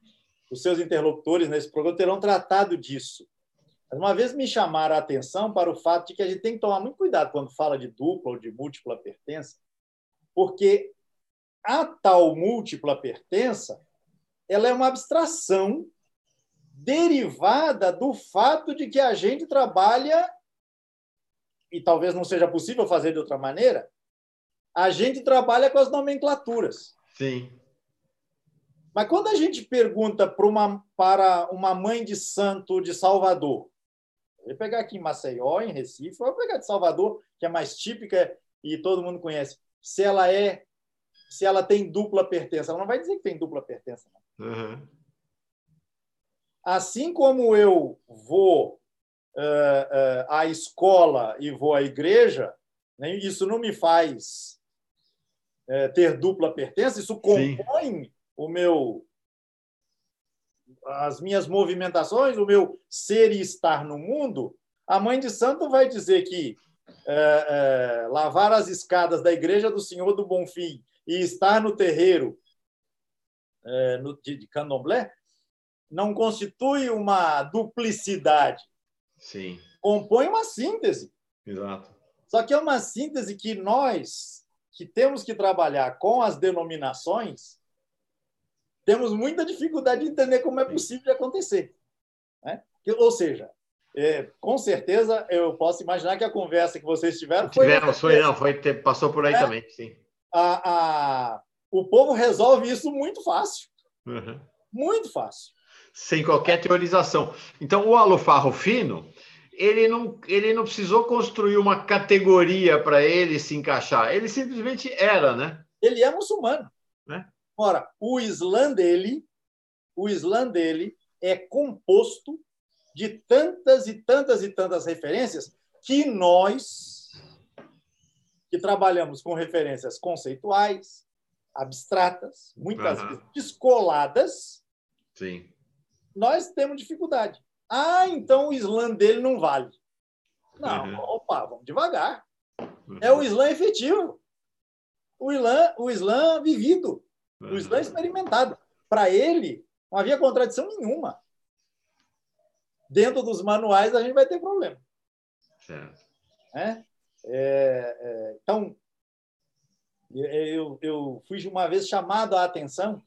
os seus interlocutores nesse programa terão tratado disso. Mas uma vez me chamaram a atenção para o fato de que a gente tem que tomar muito cuidado quando fala de dupla ou de múltipla pertença, porque a tal múltipla pertença ela é uma abstração derivada do fato de que a gente trabalha e talvez não seja possível fazer de outra maneira, a gente trabalha com as nomenclaturas. Sim. Mas quando a gente pergunta para uma, para uma mãe de santo de Salvador, vou pegar aqui em Maceió, em Recife, vou pegar de Salvador, que é mais típica e todo mundo conhece, se ela é se ela tem dupla pertença. Ela não vai dizer que tem dupla pertença. Uhum. Assim como eu vou uh, uh, à escola e vou à igreja, né, isso não me faz uh, ter dupla pertença, isso compõe Sim. o meu as minhas movimentações, o meu ser e estar no mundo. A mãe de santo vai dizer que lavar as escadas da igreja do Senhor do Bonfim e estar no terreiro no, de, de candomblé não constitui uma duplicidade. Sim. Compõe uma síntese. Exato. Só que é uma síntese que nós, que temos que trabalhar com as denominações, temos muita dificuldade de entender como é possível de acontecer. Né? Ou seja, é, com certeza eu posso imaginar que a conversa que vocês tiveram foi. Tivemos, foi, não, foi, passou por aí é, também, sim a, a, o povo resolve isso muito fácil. Uhum. Muito fácil. Sem qualquer teorização. Então, o alufarro fino, ele não, ele não precisou construir uma categoria para ele se encaixar. Ele simplesmente era, né? Ele é muçulmano. Né? Ora, o Islã dele, o Islã dele é composto de tantas e tantas e tantas referências que nós, que trabalhamos com referências conceituais, abstratas, muitas uhum. vezes descoladas, Sim. Nós temos dificuldade. Ah, então o Islã dele não vale. Não, uhum. opa, vamos devagar. Uhum. É o Islã efetivo. O Islã, o Islã vivido. O Islã experimentado. Para ele, não havia contradição nenhuma. Dentro dos manuais, a gente vai ter problema. Certo. É? É, é, então, eu, eu fui uma vez chamado a atenção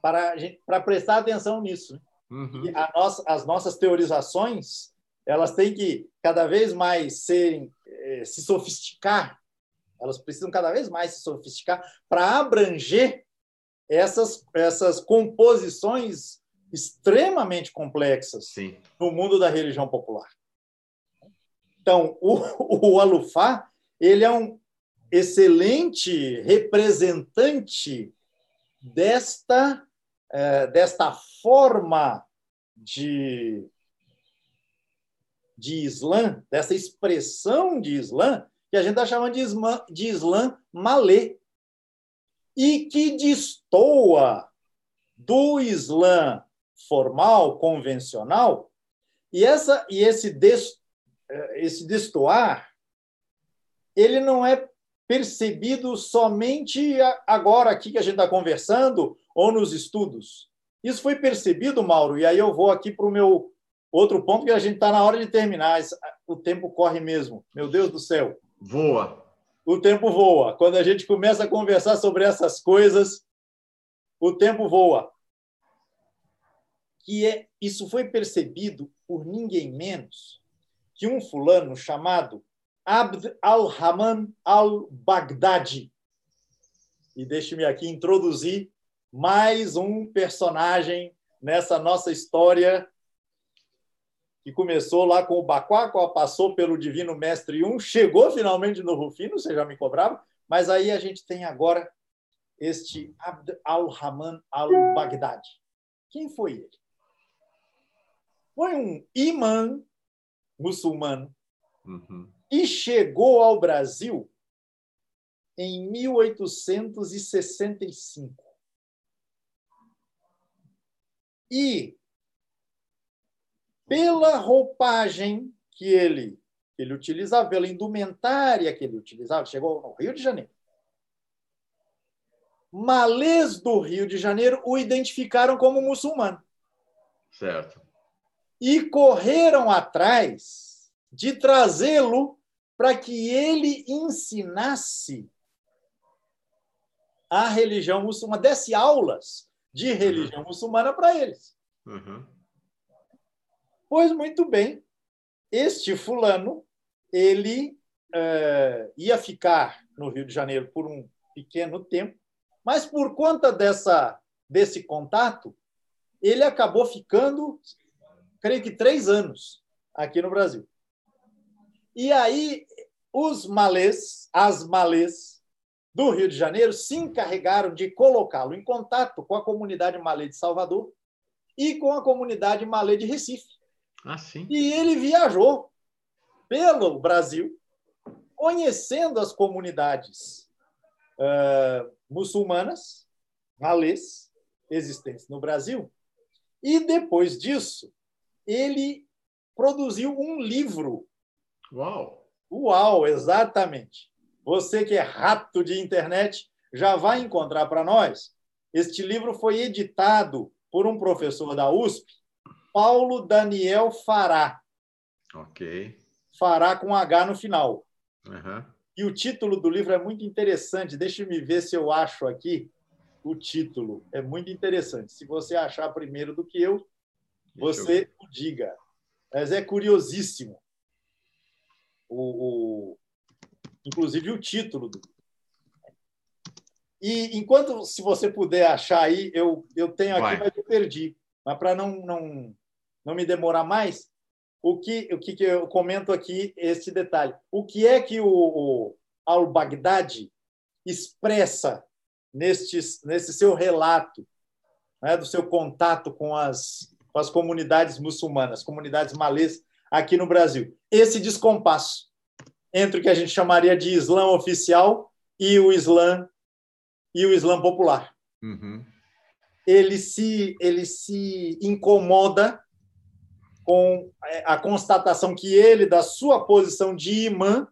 para, para prestar atenção nisso. Uhum. Nossa, as nossas teorizações elas têm que cada vez mais serem, eh, se sofisticar, elas precisam cada vez mais se sofisticar para abranger essas, essas composições extremamente complexas Sim. no mundo da religião popular. Então, o, <laughs> o Alufá ele é um excelente representante desta, é, desta forma de, de Islã, dessa expressão de Islã, que a gente está chamando de Islã, de Islã malê, e que destoa do Islã formal, convencional, e, essa, e esse, des, é, esse destoar, ele não é percebido somente agora aqui que a gente está conversando ou nos estudos. Isso foi percebido, Mauro, e aí eu vou aqui para o meu outro ponto que a gente está na hora de terminar. O tempo corre mesmo. Meu Deus do céu. Voa. O tempo voa. Quando a gente começa a conversar sobre essas coisas, o tempo voa. Que é, isso foi percebido por ninguém menos que um fulano chamado Abd al-Rahman al-Baghdadi. E deixe-me aqui introduzir mais um personagem nessa nossa história que começou lá com o Baquaco, passou pelo Divino Mestre 1, chegou finalmente no Rufino, você já me cobrava, mas aí a gente tem agora este Abd al-Rahman al-Baghdadi. Quem foi ele? Foi um imã muçulmano uhum e chegou ao Brasil em 1865. E pela roupagem que ele, que ele utilizava, pela indumentária que ele utilizava, chegou no Rio de Janeiro. Malês do Rio de Janeiro o identificaram como muçulmano. Certo. E correram atrás de trazê-lo para que ele ensinasse a religião muçulmana, desse aulas de religião uhum. muçulmana para eles. Uhum. Pois muito bem, este fulano ele é, ia ficar no Rio de Janeiro por um pequeno tempo, mas por conta dessa desse contato, ele acabou ficando, creio que três anos aqui no Brasil. E aí os malês, as malês do Rio de Janeiro se encarregaram de colocá-lo em contato com a comunidade malê de Salvador e com a comunidade malê de Recife. Ah, sim. E ele viajou pelo Brasil, conhecendo as comunidades uh, muçulmanas, malês, existentes no Brasil. E depois disso, ele produziu um livro. Uau! Uau, exatamente. Você que é rato de internet já vai encontrar para nós. Este livro foi editado por um professor da USP, Paulo Daniel Fará. Ok. Fará com H no final. Uhum. E o título do livro é muito interessante. Deixa-me ver se eu acho aqui o título. É muito interessante. Se você achar primeiro do que eu, você eu... diga. Mas é curiosíssimo o, o inclusive o título do E enquanto, se você puder achar aí, eu, eu tenho aqui, Vai. mas eu perdi. Mas para não, não, não me demorar mais, o que, o que eu comento aqui, este detalhe. O que é que o, o al-Baghdadi expressa neste, nesse seu relato, né, do seu contato com as, com as comunidades muçulmanas, comunidades malês aqui no Brasil? Esse descompasso entre o que a gente chamaria de Islã oficial e o Islã e o Islã popular. Uhum. Ele se ele se incomoda com é, a constatação que ele, da sua posição de imã.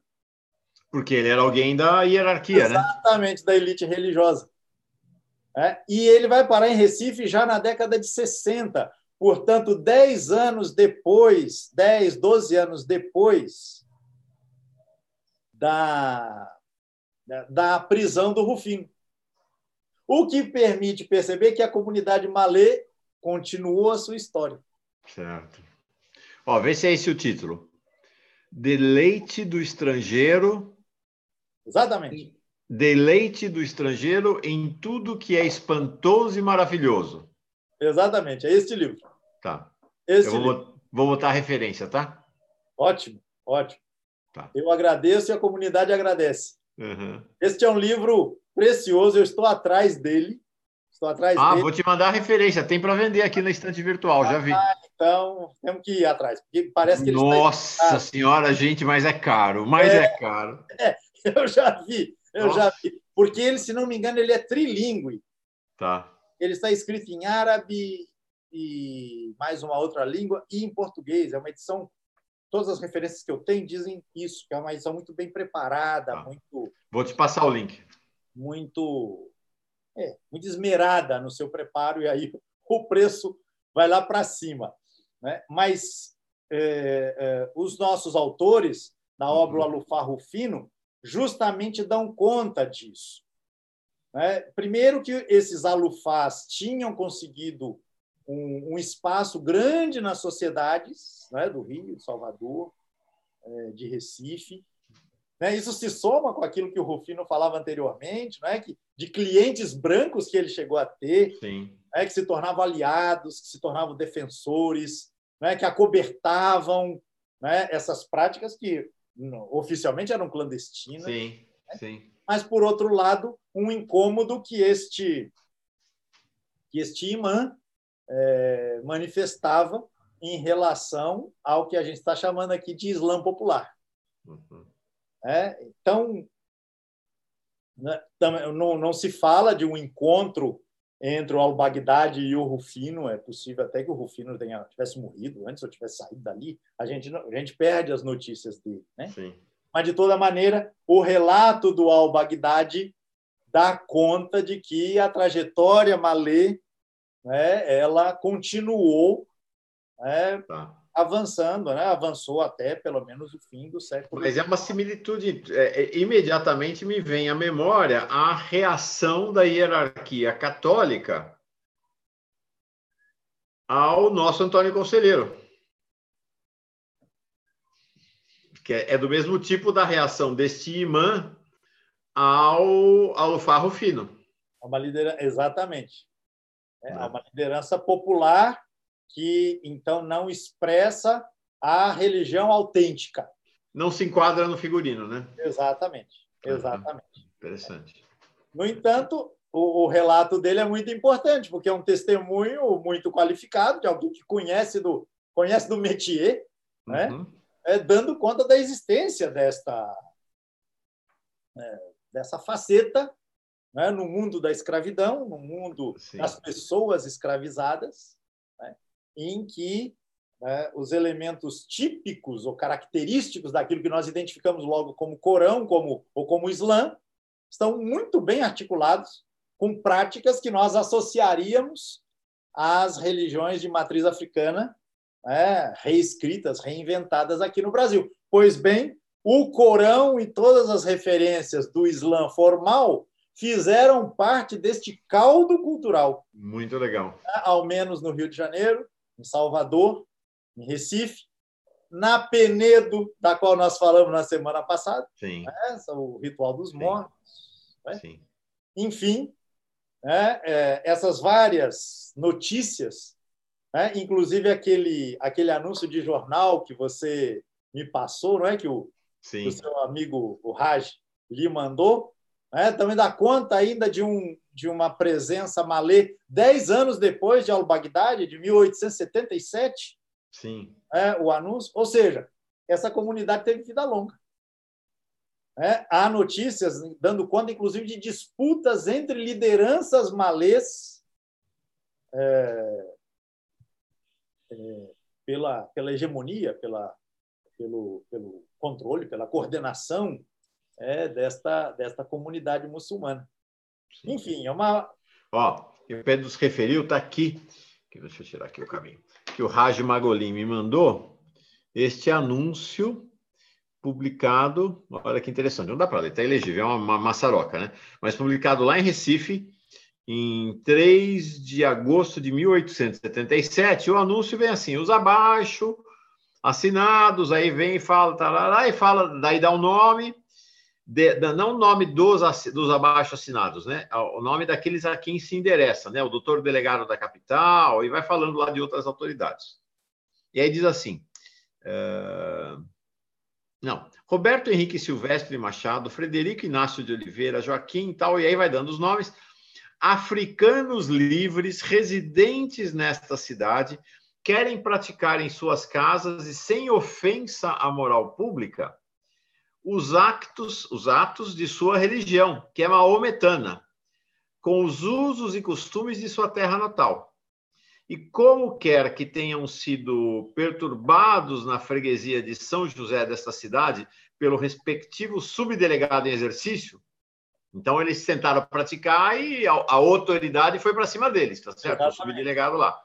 Porque ele era alguém da hierarquia, exatamente, né? Exatamente, da elite religiosa. É, e ele vai parar em Recife já na década de 60. Portanto, 10 anos depois, 10, 12 anos depois da, da prisão do Rufino. O que permite perceber que a comunidade malê continuou a sua história. Certo. Ó, vê se é esse o título. Deleite do estrangeiro. Exatamente. Deleite do estrangeiro em tudo que é espantoso e maravilhoso. Exatamente, é este livro. Tá. Este Eu vou, livro. vou botar a referência, tá? Ótimo, ótimo. Tá. Eu agradeço e a comunidade agradece. Uhum. Este é um livro precioso, eu estou atrás dele. Estou atrás ah, dele. vou te mandar a referência, tem para vender aqui na estante virtual, já vi. Ah, então, temos que ir atrás, porque parece que Nossa senhora, gente, mas é caro, mas é, é caro. É, eu já vi, eu Nossa. já vi. Porque ele, se não me engano, ele é trilingue. Tá. Ele está escrito em árabe e mais uma outra língua e em português. É uma edição todas as referências que eu tenho dizem isso, que é uma edição muito bem preparada, tá. muito. Vou te passar o link. Muito, é, muito esmerada no seu preparo e aí <laughs> o preço vai lá para cima. Né? Mas é, é, os nossos autores na obra uhum. Alufar Rufino justamente dão conta disso. Né? Primeiro que esses alufás tinham conseguido um, um espaço grande nas sociedades né? do Rio, de Salvador, é, de Recife. Né? Isso se soma com aquilo que o Rufino falava anteriormente, né? que, de clientes brancos que ele chegou a ter, Sim né, que se tornavam aliados, que se tornavam defensores, né, que acobertavam né, essas práticas que oficialmente eram clandestinas. Sim, né? sim. Mas, por outro lado, um incômodo que este, que este imã é, manifestava em relação ao que a gente está chamando aqui de Islã popular. Uhum. É, então, né, não, não se fala de um encontro entre o al-Baghdadi e o Rufino, é possível até que o Rufino tenha, tivesse morrido antes ou tivesse saído dali, a gente, a gente perde as notícias dele. Né? Sim. Mas, de toda maneira, o relato do al-Baghdadi dá conta de que a trajetória malê né, ela continuou né, tá avançando, né? avançou até pelo menos o fim do século. Mas é uma similitude, é, é, imediatamente me vem à memória a reação da hierarquia católica ao nosso Antônio Conselheiro. Que é, é do mesmo tipo da reação deste imã ao, ao farro fino. Uma liderança, exatamente. É, é uma liderança popular que então não expressa a religião autêntica. Não se enquadra no figurino, né? Exatamente, exatamente. Uhum. Interessante. No entanto, o, o, relato dele é muito importante, porque é um testemunho muito qualificado de alguém que conhece do, conhece do métier, né? uhum. né? É, dando conta da existência desta, é, dessa faceta né? no mundo da escravidão, no mundo Sim. das pessoas escravizadas, em que né, os elementos típicos ou característicos daquilo que nós identificamos logo como Corão como, ou como Islã estão muito bem articulados com práticas que nós associaríamos às religiões de matriz africana, né, reescritas, reinventadas aqui no Brasil. Pois bem, o Corão e todas as referências do Islã formal fizeram parte deste caldo cultural. Muito legal. Né, ao menos no Rio de Janeiro, em Salvador, em Recife, na Penedo, da qual nós falamos na semana passada, Sim. Né? o ritual dos mortos. Né? Sim. enfim, né, é, essas várias notícias, né, inclusive aquele, aquele anúncio de jornal que você me passou, não é que o, o seu amigo o Raj lhe mandou, né, também dá conta ainda de, um, de uma presença malê dez anos depois de Al-Baghdad, de 1877, Sim. É, o anúncio, ou seja, essa comunidade teve vida longa. É, há notícias dando conta, inclusive, de disputas entre lideranças malês é, é, pela, pela hegemonia, pela, pelo, pelo controle, pela coordenação é, desta, desta comunidade muçulmana. Enfim, é uma. Ó, o Pedro se referiu, está aqui. Deixa eu tirar aqui o caminho. Que o Raj Magolin me mandou este anúncio publicado. Olha que interessante, não dá para ler, está elegível, é uma, uma maçaroca, né? Mas publicado lá em Recife, em 3 de agosto de 1877. O anúncio vem assim: os abaixo, assinados, aí vem e fala, tarará, e fala, daí dá o um nome, de, não o nome dos, dos abaixo assinados, né? O nome daqueles a quem se endereça, né? O doutor delegado da capital, e vai falando lá de outras autoridades. E aí diz assim. Uh... Não, Roberto Henrique Silvestre Machado, Frederico Inácio de Oliveira, Joaquim e tal, e aí vai dando os nomes. Africanos livres, residentes nesta cidade, querem praticar em suas casas e sem ofensa à moral pública os actos, os atos de sua religião, que é maometana, com os usos e costumes de sua terra natal. E como quer que tenham sido perturbados na freguesia de São José desta cidade pelo respectivo subdelegado em exercício, então eles tentaram praticar e a, a autoridade foi para cima deles, tá certo? O subdelegado lá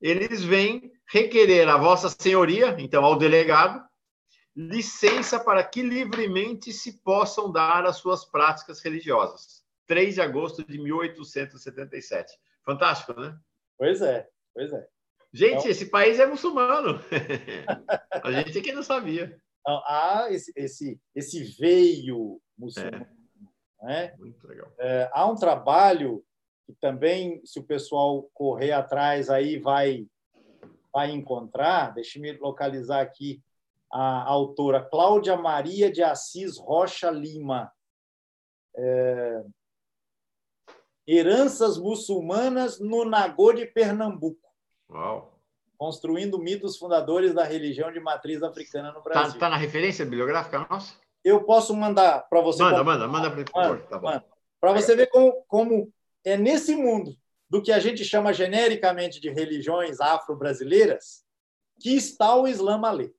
eles vêm requerer a Vossa Senhoria, então ao delegado, licença para que livremente se possam dar as suas práticas religiosas. 3 de agosto de 1877. Fantástico, né? Pois é, pois é. Gente, então... esse país é muçulmano. <laughs> a gente que não sabia. Há esse, esse, esse veio muçulmano. É. Né? Muito legal. É, há um trabalho que também, se o pessoal correr atrás, aí vai, vai encontrar. Deixe-me localizar aqui a autora Cláudia Maria de Assis Rocha Lima. É... Heranças muçulmanas no Nagô de Pernambuco. Uau. Construindo mitos fundadores da religião de matriz africana no tá, Brasil. Está tá na referência bibliográfica nossa? Eu posso mandar para você. Manda, manda, manda, por favor. Tá Para você ver como, como é nesse mundo do que a gente chama genericamente de religiões afro-brasileiras que está o Islã malê.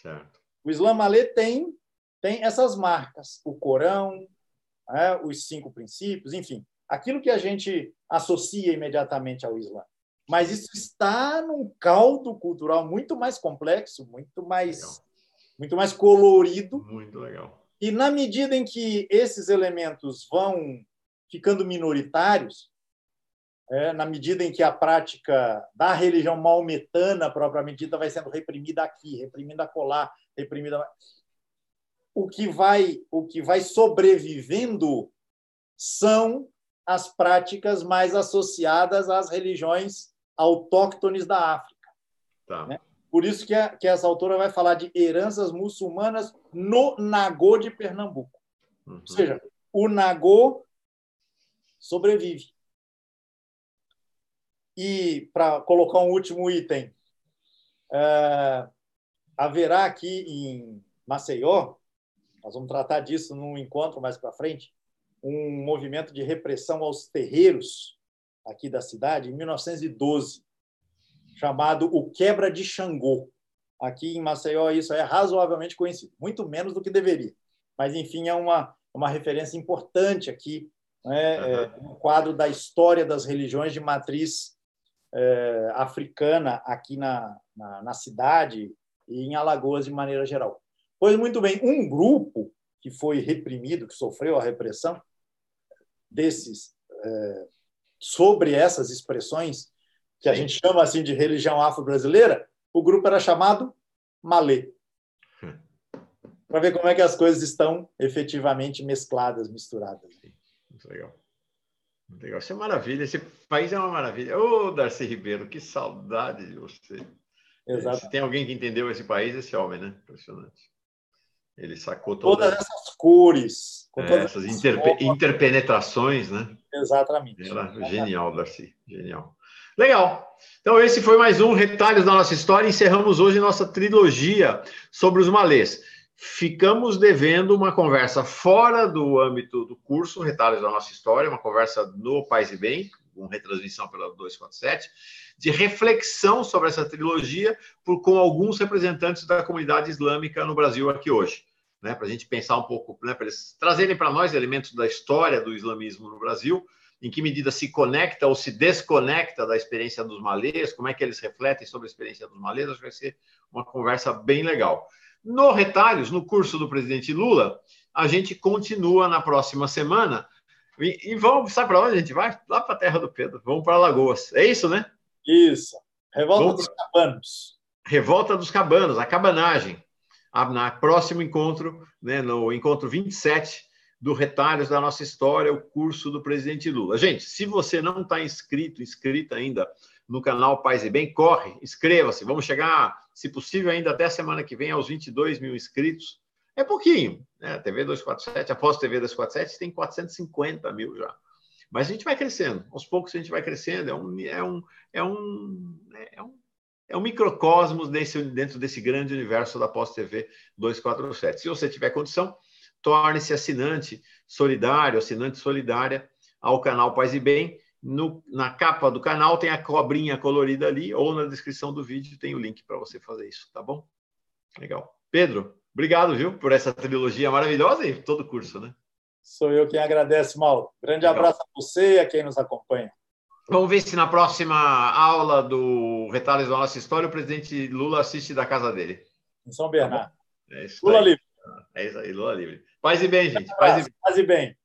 Certo. O Islã malê tem, tem essas marcas, o Corão, é, os cinco princípios, enfim, aquilo que a gente associa imediatamente ao Islã. Mas isso está num caldo cultural muito mais complexo, muito mais, muito mais colorido. Muito legal. E na medida em que esses elementos vão ficando minoritários, é, na medida em que a prática da religião maometana propriamente dita vai sendo reprimida aqui, reprimida acolá, reprimida o que vai o que vai sobrevivendo são as práticas mais associadas às religiões autóctones da África. Tá. Né? Por isso que, a, que essa autora vai falar de heranças muçulmanas no Nagô de Pernambuco. Uhum. Ou seja, o Nagô sobrevive. E, para colocar um último item, é, haverá aqui em Maceió, nós vamos tratar disso num encontro mais para frente, um movimento de repressão aos terreiros aqui da cidade, em 1912, chamado o Quebra de Xangô. Aqui em Maceió isso é razoavelmente conhecido, muito menos do que deveria. Mas, enfim, é uma, uma referência importante aqui né, uhum. é, um quadro da história das religiões de matriz é, africana aqui na, na, na, cidade e em Alagoas de maneira geral. Pois muito bem, um grupo que foi reprimido, que sofreu a repressão desses é, sobre essas expressões que a gente chama assim de religião afro-brasileira, o grupo era chamado Malê. Hum. Para ver como é que as coisas estão efetivamente mescladas, misturadas. Muito legal. Legal, isso é maravilha. Esse país é uma maravilha. Ô, Darcy Ribeiro, que saudade de você. Exato. Se tem alguém que entendeu esse país, esse homem, né? Impressionante. Ele sacou todas, todas essas cores, é, todas essas interpe interpenetrações, né? Exatamente. Era Exatamente. genial, Darcy. Genial. Legal. Então, esse foi mais um Retalhos da Nossa História. Encerramos hoje nossa trilogia sobre os malês. Ficamos devendo uma conversa fora do âmbito do curso Retalhos da Nossa História, uma conversa no Paz e Bem, com retransmissão pela 247, de reflexão sobre essa trilogia por, com alguns representantes da comunidade islâmica no Brasil aqui hoje né, para a gente pensar um pouco, né, para eles trazerem para nós elementos da história do islamismo no Brasil, em que medida se conecta ou se desconecta da experiência dos malês, como é que eles refletem sobre a experiência dos malês, acho que vai ser uma conversa bem legal. No Retalhos, no curso do presidente Lula, a gente continua na próxima semana e, e vamos, sabe para onde a gente vai? Lá para a terra do Pedro, vamos para Lagoas. É isso, né? Isso. Revolta vamos... dos Cabanos. Revolta dos Cabanos, a cabanagem na próximo encontro, né, no encontro 27 do Retalhos da Nossa História, o curso do presidente Lula. Gente, se você não está inscrito, inscrita ainda no canal Paz e Bem, corre, inscreva-se. Vamos chegar, se possível, ainda até semana que vem, aos 22 mil inscritos. É pouquinho, né? TV 247, após TV 247, tem 450 mil já. Mas a gente vai crescendo, aos poucos a gente vai crescendo. É um, é um, é um, é um é um microcosmos desse, dentro desse grande universo da Pós TV 247. Se você tiver condição, torne-se assinante solidário, assinante solidária ao canal Paz e Bem. No, na capa do canal tem a cobrinha colorida ali, ou na descrição do vídeo tem o link para você fazer isso, tá bom? Legal. Pedro, obrigado, viu, por essa trilogia maravilhosa e todo o curso, né? Sou eu quem agradece, Mauro. Grande Legal. abraço a você e a quem nos acompanha. Vamos ver se na próxima aula do Retalhos da Nossa História o presidente Lula assiste da casa dele. Em São Bernardo. É isso Lula aí. livre. É isso aí, Lula livre. Paz e bem, gente. Paz e bem. Paz e bem.